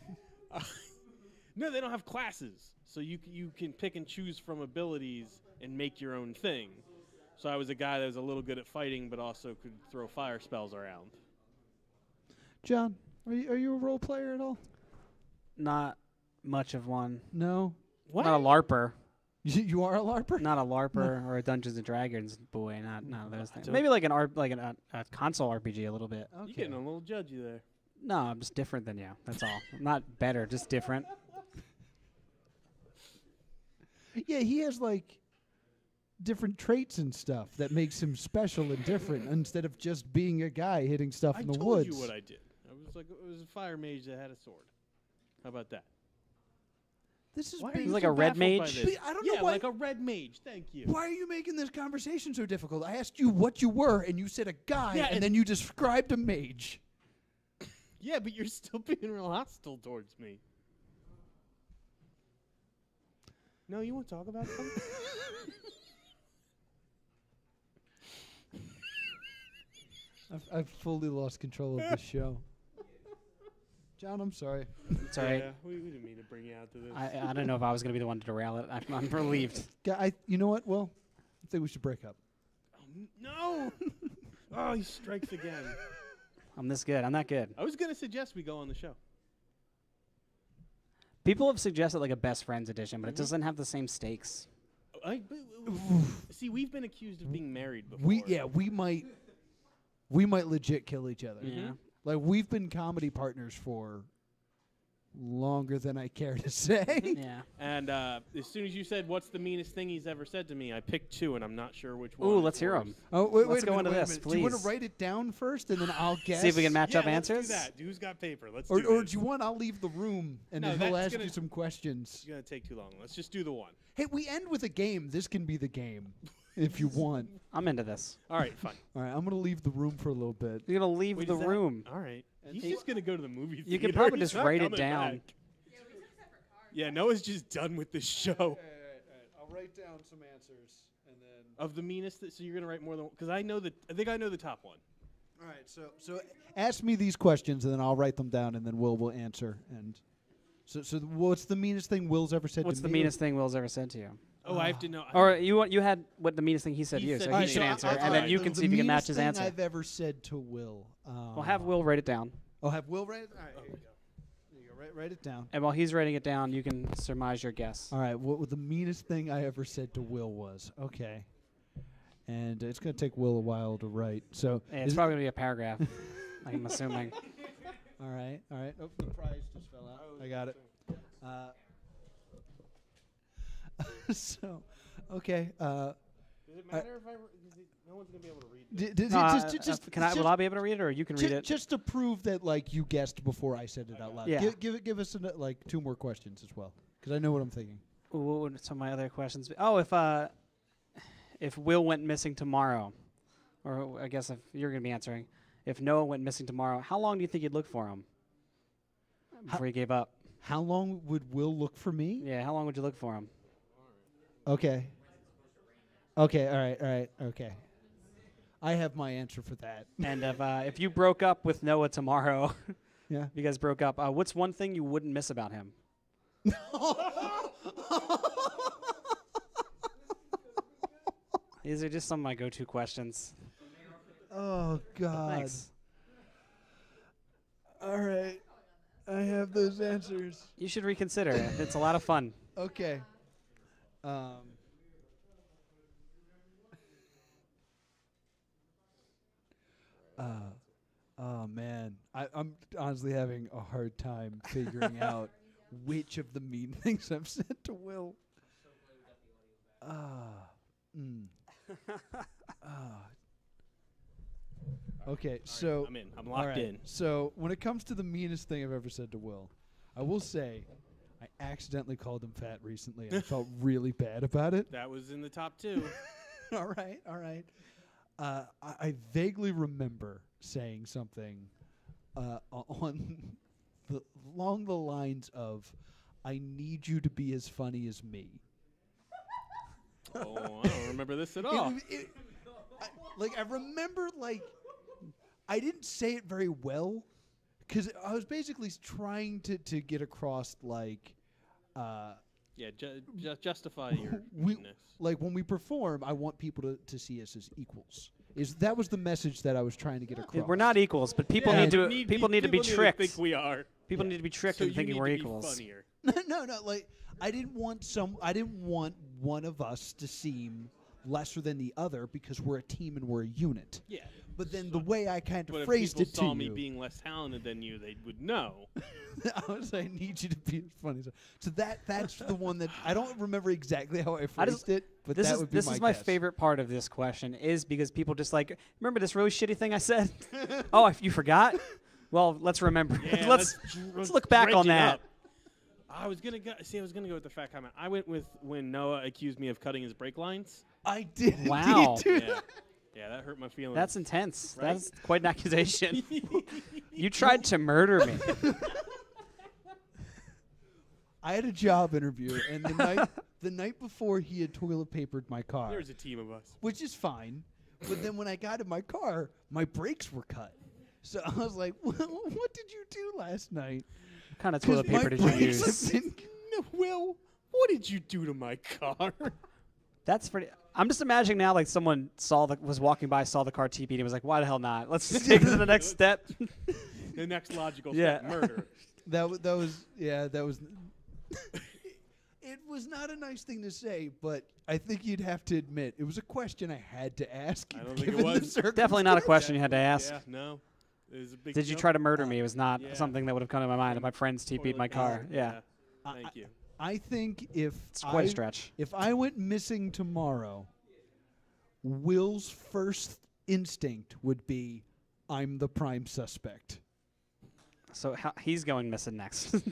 no, they don't have classes, so you you can pick and choose from abilities and make your own thing. So I was a guy that was a little good at fighting, but also could throw fire spells around. John, are you, are you a role player at all? Not much of one. No. What? Not a LARPer. [laughs] You, you are a LARPer? Not a LARPer or a Dungeons and Dragons boy. Not none of those things. Maybe like an R, like an, a, a console RPG a little bit. Okay. You getting a little judgy there. No, I'm just different than you. That's all. I'm not better, just different. [laughs] Yeah, he has like different traits and stuff that makes him special and different instead of just being a guy hitting stuff I in the told woods. you what I did. I was like, it was a fire mage that had a sword. How about that? this is Why are being you like so a red baffled by mage? this? But I don't know yeah, why- like a red mage. Thank you. Why are you making this conversation so difficult? I asked you what you were, and you said a guy, Yeah, and, and- then you described a mage. [laughs] Yeah, but you're still [laughs] being real hostile towards me. No, you want to talk about something? [laughs] I've, I've fully lost control of this [laughs] show. John, I'm sorry. It's all right. Yeah, we, we didn't mean to bring you out to this. I, I don't know if I was going to be the one to derail it. I'm, I'm relieved. [laughs] Guy, I, you know what? Well, I think we should break up. Oh, no! [laughs] oh, he strikes again. I'm this good. I'm that good. I was gonna suggest we go on the show. People have suggested like a best friends edition, but it Mhm. doesn't have the same stakes. I, but- see, we've been accused of being married before. We yeah, we might we might legit kill each other. Yeah. Like we've been comedy partners for longer than I care to [laughs] say. [laughs] yeah. And uh, as soon as you said, "What's the meanest thing he's ever said to me?" I picked two, and I'm not sure which one. Ooh, let's hear them. Oh, wait, Let's wait go minute, into wait this, minute. Do you want to write it down first, and then I'll guess? [laughs] See if we can match Yeah, up let's answers. Do that. Who's got paper? Let's Or, do or do you want? I'll leave the room, and No, then he'll ask you gonna- some questions. It's gonna take too long. Let's just do the one. Hey, we end with a game. This can be the game, if you want. I'm into this. All right, fine. All right, I'm gonna leave the room for a little bit. You're gonna leave Wait, the is that- room. All right. And He's just gonna go to the movie theater. You could probably He's [laughs] just not write it coming down. back. Yeah, Noah's just done with the show. I'll write down some answers, and then. Of the meanest, that, so you're gonna write more than because I know the. I think I know the top one. All right, so so ask me these questions, and then I'll write them down, and then Will will answer. And so so th- what's the meanest thing Will's ever said to you? What's to the me? meanest thing Will's ever said to you? Oh, I have to know. Or you want you had what the meanest thing he said He to you, said so he right, should so answer, I'll- and I'll then write you the- can see if you can meanest match his thing answer. I've ever said to Will. Um, Well, have Will write it down, Oh, have Will write it. All right, here you go. There you go. Write, write it down. and while he's writing it down, you can surmise your guess. All right, what, what the meanest thing I ever said to Will was? Okay. And it's going to take Will a while to write. So Yeah, it's it- probably gonna be a paragraph. I'm assuming. [laughs] All right, all right. Oh, the prize just fell out. I got it. Uh, [laughs] so, okay. Uh, Does it I- matter if I? Is it, no one's gonna be able to read. d- d- No, uh, just, just, just, can I? Will I be able to read it, or you can read it? just to prove that, like, you guessed before I said it out loud. Yeah. Give, give, it- give us an, like two more questions as well, because I know what I'm thinking. What would some of my other questions be? Oh, if uh, if Will went missing tomorrow, or I guess if you're gonna be answering, if Noah went missing tomorrow, how long do you think you'd look for him before he gave up? How long would Will look for me? Yeah, how long would you look for him? Okay. Okay. All right. All right. Okay. I have my answer for that. [laughs] and if uh, if you broke up with Noah tomorrow, [laughs] Yeah. you guys broke up, uh, what's one thing you wouldn't miss about him? [laughs] These are just some of my go-to questions. Oh God. Thanks. All right. I have those answers. You should reconsider. It's a lot of fun. Okay. Um. Uh, oh man, I, I'm honestly having a hard time figuring [laughs] out which of the mean [laughs] things I've said to Will. Ah. mm. [laughs] Ah. Okay, so I'm in. I'm locked right, in. So when it comes to the meanest thing I've ever said to Will, I will say I accidentally called him fat recently. and I felt really bad about it. That was in the top two. [laughs] all right, all right. Uh, I, I vaguely remember saying something uh, on [laughs] the along the lines of, "I need you to be as funny as me." oh, I don't remember this at all. it- I, like I remember, like I didn't say it very well because I was basically trying to to get across like. Uh, Yeah, ju- ju- justify your we, meanness. like when we perform, I want people to, to see us as equals. Is that was the message that I was trying to get across? We're not equals, but people Yeah, need to need- people need to be people tricked. think we are. people need to be tricked so into thinking need we're to be equals. funnier. [laughs] no, no. Like I didn't want some. I didn't want one of us to seem lesser than the other because we're a team and we're a unit. Yeah. But then the way I kind But of if phrased people it saw to me you, being less talented than you, they would know. [laughs] I was like, I need you to be as funny. as So that that's the one that I don't remember exactly how I I phrased just- it, but This that is would be this my is my guess. favorite part of this question is because people just like remember this really shitty thing I said. [laughs] oh, if you forgot. Well, let's remember. Yeah, [laughs] let's let's look back dredge on it that. up. I was gonna go, see. I was gonna go with the fat comment. I went with when Noah accused me of cutting his brake lines. I did. indeed Wow. do Yeah, yeah, that hurt my feelings. That's intense. Right? That's [laughs] quite an accusation. [laughs] you tried to murder me. [laughs] I had a job interview, and the night the night before he had toilet papered my car, There's a team of us. which is fine. But then when I got in my car, my brakes were cut. So I was like, well, "What did you do last night?" What kind of toilet my paper did you use? have been- No, Will, what did you do to my car? That's pretty. I'm just imagining now, like someone saw the was walking by, saw the car TP, and was like, "Why the hell not? Let's just [laughs] take it to the next step." [laughs] the next logical Yeah. step, murder. [laughs] That w- that was yeah, that was. it was not a nice thing to say, but I think you'd have to admit it was a question I had to ask. I don't think it was. Definitely not a question you had to ask. Yeah, no. There's a big Did you jump. try to murder me? Uh, it was not Yeah. something that would have come to my mind if my friends TP'd my car. paper. Yeah. Thank I- you. I think if It's quite I, a stretch. if I went missing tomorrow, Will's first instinct would be, "I'm the prime suspect." So he's going missing next. [laughs]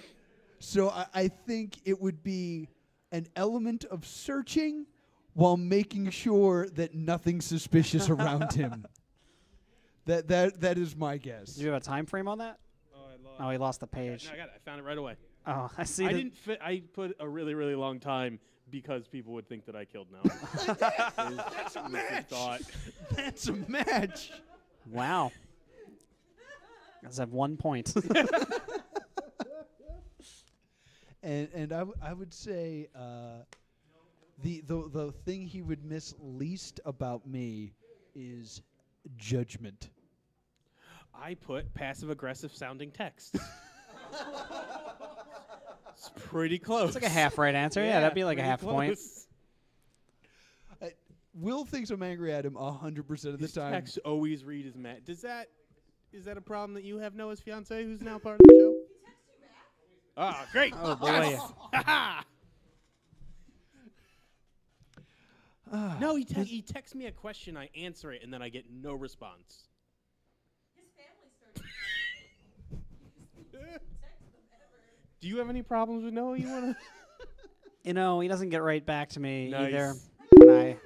So I, I think it would be an element of searching while making sure that nothing suspicious around [laughs] him. That that that is my guess. Do you have a time frame on that? Oh, I lost. Oh, he lost the I got- page. no, I got it. I found it right away. Oh, [laughs] I see. I the- didn't fit. I put a really, really long time because people would think that I killed Noah. [laughs] That's a match. Thought. That's a match. Wow. Guys have one point. [laughs] And and I, w- I would say uh, the the the thing he would miss least about me is judgment. I put passive aggressive sounding text. It's pretty close. It's like a half right answer. Yeah, that'd be like a pretty half point. close. Uh, Will thinks I'm angry at him hundred percent of the His time. texts always read as Matt. Does that is that a problem that you have Noah's fiance who's now part of the show? Ah, great. Oh boy. Yes. [laughs] [laughs] no, he, te- he texts me a question, I answer it, and then I get no response. Do you have any problems with Noah? You want to? [laughs] You know, he doesn't get right back to me to? either. When I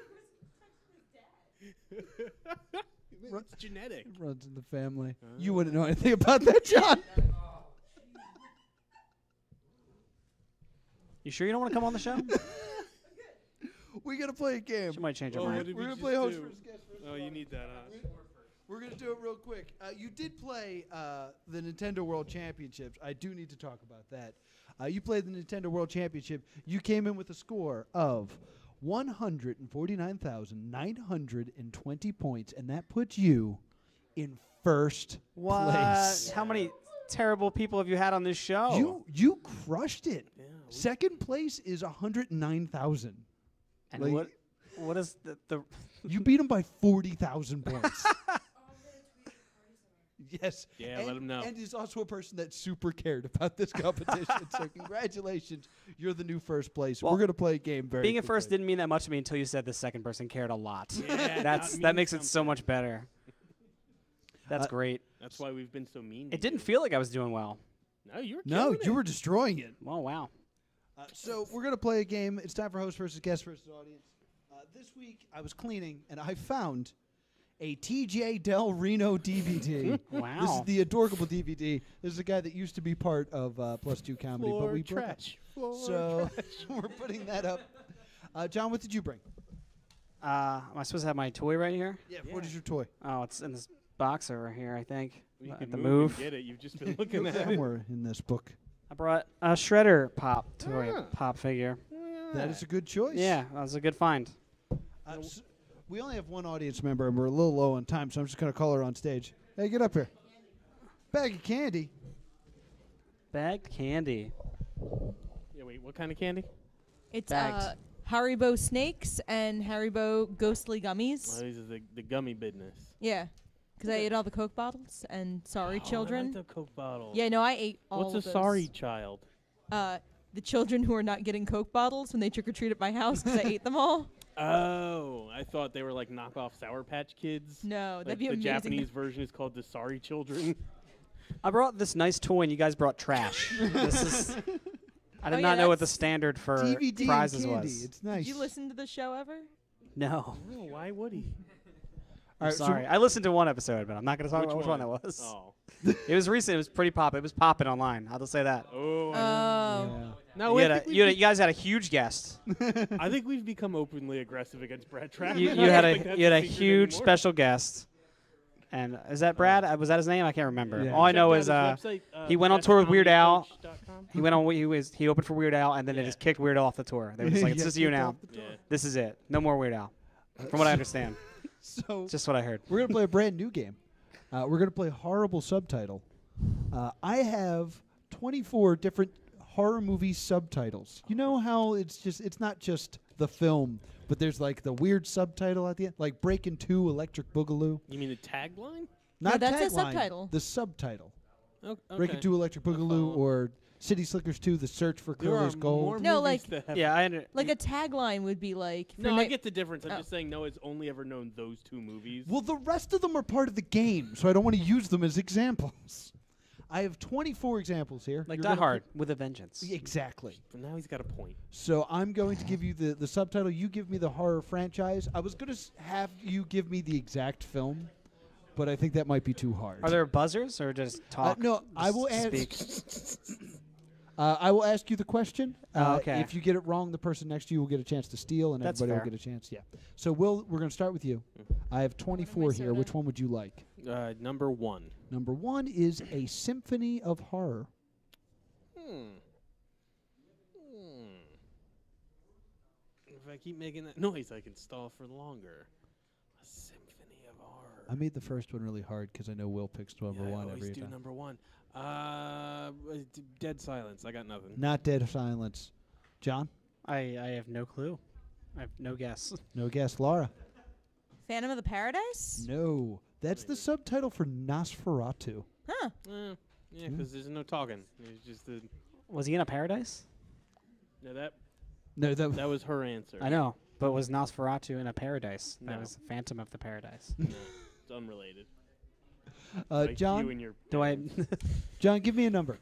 [laughs] it's genetic. runs in the family. You oh. wouldn't know anything about that, [laughs] John. You sure you don't want to come on the show? We're gonna play a game. she might change her Oh, mind. We're gonna play host do? versus guest versus Oh, you need that, huh? We're gonna do it real quick. Uh, you did play uh, the Nintendo World Championships. I do need to talk about that. Uh, you played the Nintendo World Championship. You came in with a score of 149,920 points, and that puts you in first What? place. How many terrible people have you had on this show? You you crushed it. Yeah, Second place is 109,000. and like- what? What is the, the You beat him by 40,000 points. [laughs] yes. Yeah, and, let him know. And he's also a person that super cared about this competition. so [laughs] congratulations. You're the new first place. Well, We're going to play a game very being a first didn't mean that much to me until you said the second person cared a lot. Yeah, [laughs] That's that that means makes it so much better. That's Uh, great. That's why we've been so mean. It didn't you. feel like I was doing well. No, you were. No, you it. were destroying it. Oh wow. Uh, so we're going to play a game. It's time for host versus guest versus audience. Uh, this week I was cleaning and I found a TJ Del Reno DVD. Wow. [laughs] This is the adorable DVD. This is a guy that used to be part of uh, Plus Two Comedy, Floor but we broke up. trash. Floor So [laughs] trash. we're putting that up. Uh, John, what did you bring? Uh, am I supposed to have my toy right here? Yeah, Yeah. what is your toy? Oh, it's in this box over here, I think. You Uh, can the move, move. and get it. You've just [laughs] been looking at it. Somewhere in this book. I brought a shredder pop toy, Ah. pop figure. That is a good choice. Yeah, that was a good find. Uh, s- we only have one audience member, and we're a little low on time, so I'm just going to call her on stage. Hey, get up here. Bag of candy. Bagged candy. Yeah, wait. What kind of candy? It's Bagged. uh, Haribo snakes and Haribo ghostly Well, gummies. this is the, the gummy business. Yeah, because I ate all the Coke bottles and sorry Oh, I children. like the Coke bottle. yeah, no, I ate all. What's a of those. sorry child? Uh, the children who are not getting Coke bottles when they trick or treat at my house because I [laughs] ate them all. Oh, I thought they were like knockoff Sour Patch Kids. No, Like that'd be the amazing. Japanese version is called the Sorry Children. I brought this nice toy, and you guys brought trash. [laughs] this is. I did Oh, yeah, not know what the standard for DVD prizes and candy. was. It's nice. Did you listen to the show ever? No, oh, why would he? I'm right, so sorry. I listened to one episode, but I'm not going to talk Which about which one one? that was. Oh. [laughs] It was recent. It was pretty pop. It was popping online. I'll just say that. Oh. I Oh, no, you, had a, we've you, had a, you guys had a huge guest. [laughs] I think we've become openly aggressive against Brad [laughs] Travis. you, you had a you had a secret huge anymore. special guest. And is that Brad? Uh, Was that his name? I can't remember. Yeah. All I know is uh, website, uh, he went on tour with Weird Al. he went on. He was he opened for Weird Al, and then they Yeah. just kicked Weird Al off the tour. They were just like, "It's Yeah, just you now. Yeah. This is it. No more Weird Al." From what I understand, So just what I heard. we're going to play a brand new game. Uh, we're going to play horrible subtitle. Uh, I have 24 different horror movie subtitles. You know how it's just it's not just the film, but there's like the weird subtitle at the end, like Breaking Two, Electric Boogaloo. You mean the tagline? Not that's a subtitle. The subtitle. O- Break okay. It to Electric Boogaloo or City Slickers 2, The Search for There are Curly's Gold. more No, movies like- that have- Yeah, I under- Like a tagline would be like. for No, I ni- get the difference. I'm Oh. just saying Noah's only ever known those two movies. Well, the rest of them are part of the game, so I don't want to use them as examples. I have 24 examples here. like You're Die gonna Hard with a Vengeance. pick- Exactly. But now he's got a point. So I'm going to give you the, the subtitle. You give me the horror franchise. I was going to have you give me the exact film, but I think that might be too hard. Are there buzzers or just Uh, talk? no, I just will ask. speak? [laughs] Uh, I will ask you the question. Oh, Uh, okay. If you get it wrong, the person next to you will get a chance to steal, and That's everybody fair. will get a chance. Yeah. So Will, we're going to start with you. I have 24 here. Which one would you like? Uh, number one. Number one is a symphony of horror. Hmm. Hmm. If I keep making that [laughs] noise, I can stall for longer. A symphony of horror. I made the first one really hard because I know Will picks number yeah, I one always every do time. number one. Uh, d- dead silence. I got nothing. Not Dead Silence. John, I I have no clue. I have no guess. [laughs] no guess. Laura, Phantom of the Paradise? no. That's the subtitle for Nosferatu. Huh. Eh, yeah, Hmm. because there's no talking. It's just the. Was he in a paradise? No, that No, that, that was her answer. I know, but was Nosferatu in a paradise? That No. was Phantom of the Paradise. No, it's unrelated. [laughs] uh, Like You John. and your Do I? [laughs] John, give me a number.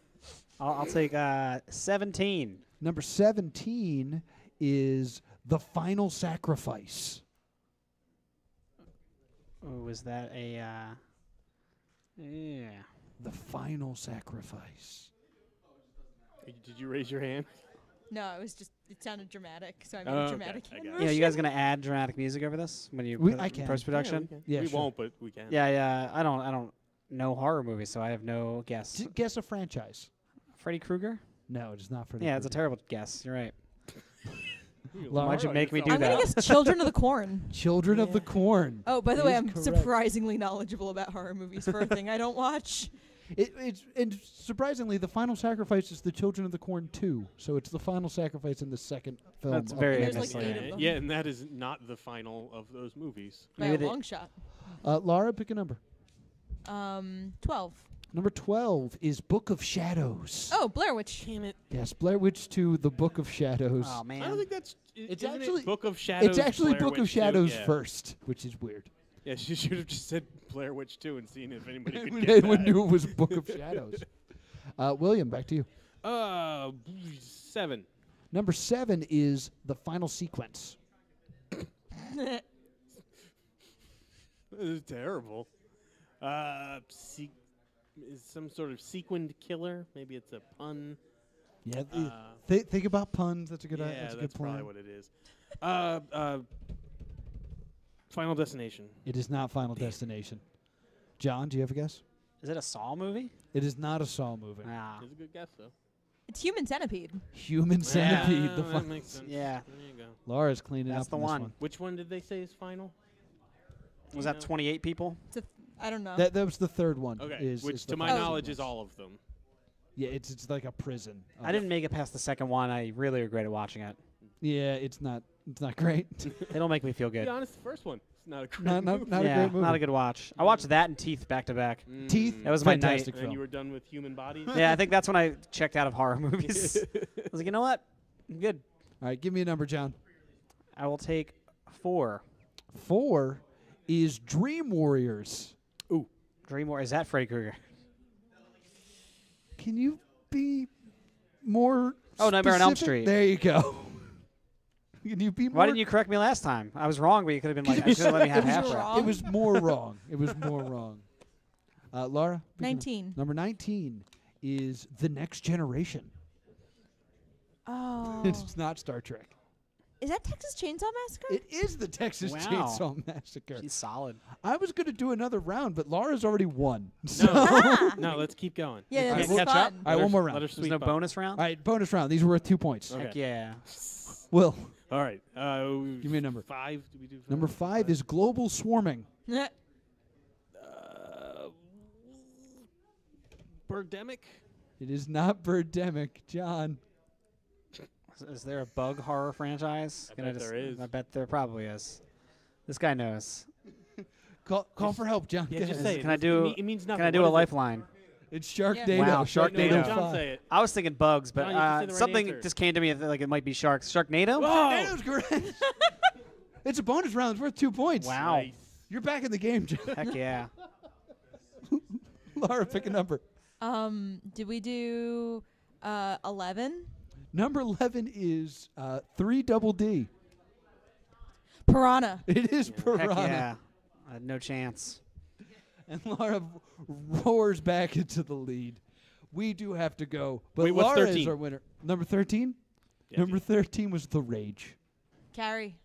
I'll, I'll take uh, seventeen. Number 17 is The Final Sacrifice. Oh, was that a? Uh, yeah. The Final Sacrifice. Did you raise your hand? No, it was just, it sounded dramatic, so I made Oh, a okay, dramatic I hand got it. Yeah, motion. you guys gonna add dramatic music over this when you We- put it I in can. post production? Yeah, we. Yeah, we sure. won't, but we can. Yeah, yeah. I don't. I don't know horror movies, so I have no guess. T- guess a franchise. Freddy Krueger? No, it is not Freddy Yeah, it's a terrible guess. You're right. [laughs] Laura? Why'd you Laura, make me yourself. do I'm that? gonna guess Children of the Corn. [laughs] Children of the Yeah. Corn. Oh, by the It way, is I'm correct. surprisingly knowledgeable about horror movies for a thing I don't watch. [laughs] It, it's and surprisingly, the final sacrifice is the Children of the Corn two. So it's the final sacrifice in the second film. That's very the There's like eight of Yeah, them. yeah, and that is not the final of those movies. By Maybe a long shot. Uh, Laura, pick a number. Um, 12. Number twelve is Book of Shadows. Oh, Blair Witch. Damn it! Yes, Blair Witch two, The Book of Shadows. Oh man. I don't think that's. It's isn't it actually- Book of Shadows. it's actually Blair Book of Witch 2? Shadows yeah. first, which is weird. Yeah, [laughs] she should have just said Blair Witch 2 and seen if anybody could [laughs] get Anyone that. knew it was Book of [laughs] Shadows. Uh, William, back to you. Uh, seven. Number seven is the final sequence. This is terrible. Uh, se- is some sort of sequined killer? Maybe it's a pun. Yeah, Uh, th- think about puns. That's a good. yeah, i- that's a that's good plan. probably what it is. Uh, uh, Final Destination. It is not Final Destination. John, do you have a guess? Is it a Saw movie? It is not a Saw movie. Ah. Is a good guess though. It's Human Centipede. Human Centipede. Yeah, the that makes sense. [laughs] Yeah. There you go. Laura's cleaning That's up the on this one. one. Which one did they say is final? Was that 28 people? It's a th- I don't know. That, that was the third one. Okay, Is, which is to my final knowledge is sequence. all of them. Yeah, it's it's like a prison. I didn't make it past the second one. I really regretted watching it. Yeah, it's not. It's not great. [laughs] They don't make me feel To be good. honest, the first one. It's not a great not not, movie. not yeah, a great movie. not a good watch. I watched that and Teeth back to back. Teeth. Mm. That was my night. fantastic And film. you were done with human bodies. Yeah, I [laughs] think that's when I checked out of horror movies. [laughs] I was like, you know what? I'm good. All right, give me a number, John. I will take four. Four is Dream Warriors. Ooh. Dream War. Is that Freddy Krueger? Can you be more? Oh, Nightmare on Elm specific? Street. There you go. Can you be more? Why didn't you correct me last time? I was wrong, but you could have been like, I should have let me have [laughs] half wrong. right. It was more wrong. It was more wrong. Uh, Laura. pick a num- 19. Number nineteen is the Next Generation. Oh. [laughs] it's not Star Trek. Is that Texas Chainsaw Massacre? It is the Texas Wow. Chainsaw Massacre. She's solid. I was going to do another round, but Laura's already won. No, Ah. [laughs] no, let's keep going. yeah, Alright, that's we'll- catch fun. up. All right, one more round. There's no up. bonus round? All right, bonus round. These are worth two points. Okay. Heck yeah. Will, All right. Uh, Give me a number. Five. Did we do five? number five is global swarming. [laughs] Uh, Birdemic. It is not Birdemic, John. Is, is there a bug horror franchise? I Can bet just- there is. I bet there probably is. This guy knows. Call, call for help, John. Yeah, Go just ahead. say it. Can I It do- mean- It means nothing. Can I do What a is it? lifeline? It's Sharknado. Yeah. Wow, Sharknado. Sharknado. John, five. say it. I was thinking bugs, but John, you can say uh, right something answer. just came to me. Like it might be sharks. Sharknado. Whoa! Sharknado's correct. [laughs] it's a bonus round. It's worth two points. Wow. Nice. You're back in the game, John. Heck yeah. [laughs] Laura, pick a number. Um, did we do uh 11? Number 11 is uh, 3 double D. Piranha. It is Heck Piranha. yeah. Uh, no chance. And [laughs] Laura roars back into the lead. We do have to go. But Wait, what's Laura is our winner. Number 13? Yeah, Number dude. 13 was The Rage. Carrie.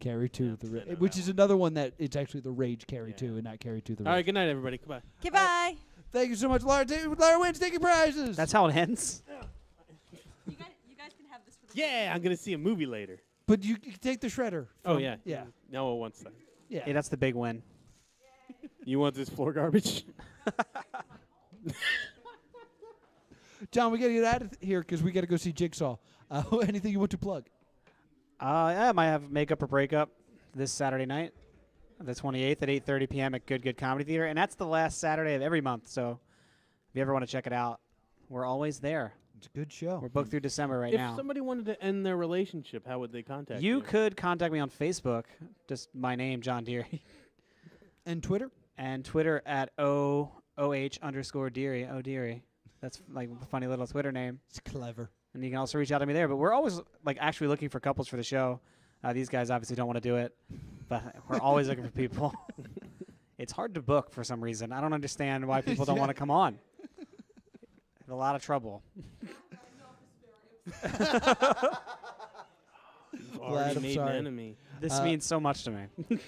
Carry 2, Yeah, the I ra- know which is another one that it's actually The Rage Carrie Yeah. 2 and not Carrie 2 The All right. Rage. Good night, everybody. Goodbye. Goodbye. Thank you so much, Laura. Ta- Laura wins taking prizes. That's how it ends. You guys, you guys can have this for the Yeah, I'm gonna see a movie later. but you can take the shredder. Oh from- yeah. Yeah. Noah wants that. Yeah. Yeah, that's the big win. You want this floor garbage? [laughs] John, we got to get out of here because we got to go see Jigsaw. Uh, [laughs] anything you want to plug? Uh, yeah, I might have makeup or breakup this Saturday night, the 28th at 8:30 p.m. at Good Good Comedy Theater, and that's the last Saturday of every month. So, if you ever want to check it out, we're always there. It's a good show. We're booked through December right if now. If somebody wanted to end their relationship, how would they contact you? You could contact me on Facebook, just my name, John Deary, [laughs] And Twitter? And Twitter at o o h underscore Deary. Oh Deary, that's like a funny little Twitter name. It's clever. and you can also reach out to me there. But we're always like actually looking for couples for the show. Uh, these guys obviously don't want to do it, but we're always looking for people. [laughs] it's hard to book for some reason. I don't understand why people don't [laughs] Yeah. want to come on. a lot of trouble. [laughs] You've Glad already I'm made sorry. an enemy. This Uh, means so much to me.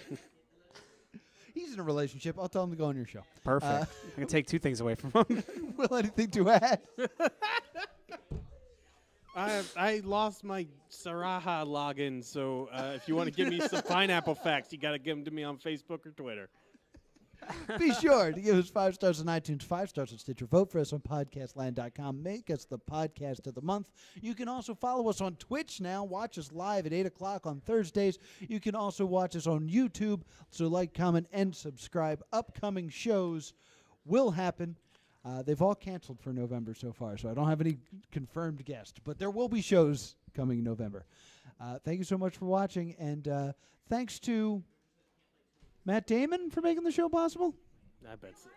He's in a relationship. I'll tell him to go on your show. Perfect. Uh, I can take two things away from him. [laughs] Will anything to add? [laughs] I I lost my Sarahah login, so uh, if you want to give me some [laughs] pineapple facts, you got to give them to me on Facebook or Twitter. [laughs] Be sure to give us five stars on iTunes, five stars on Stitcher. Vote for us on podcastland.com. Make us the podcast of the month. You can also follow us on Twitch now. Watch us live at 8 o'clock on Thursdays. You can also watch us on YouTube. So, like, comment, and subscribe. Upcoming shows will happen. Uh, they've all canceled for November so far, so I don't have any confirmed guests, but there will be shows coming in November. Uh, thank you so much for watching, and uh, thanks to Matt Damon for making the show possible. I bet. So.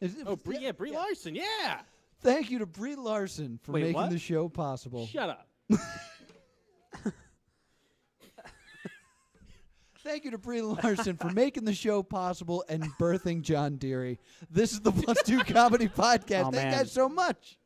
Is it- Oh, Brie, yeah, Brie Larson, yeah. Thank you to Brie Larson for Wait, making what? the show possible. Shut up. [laughs] Thank you to Brie Larson for making the show possible and birthing John Deary. This is the Plus Two Comedy [laughs] Podcast. Oh, Thank you guys so much.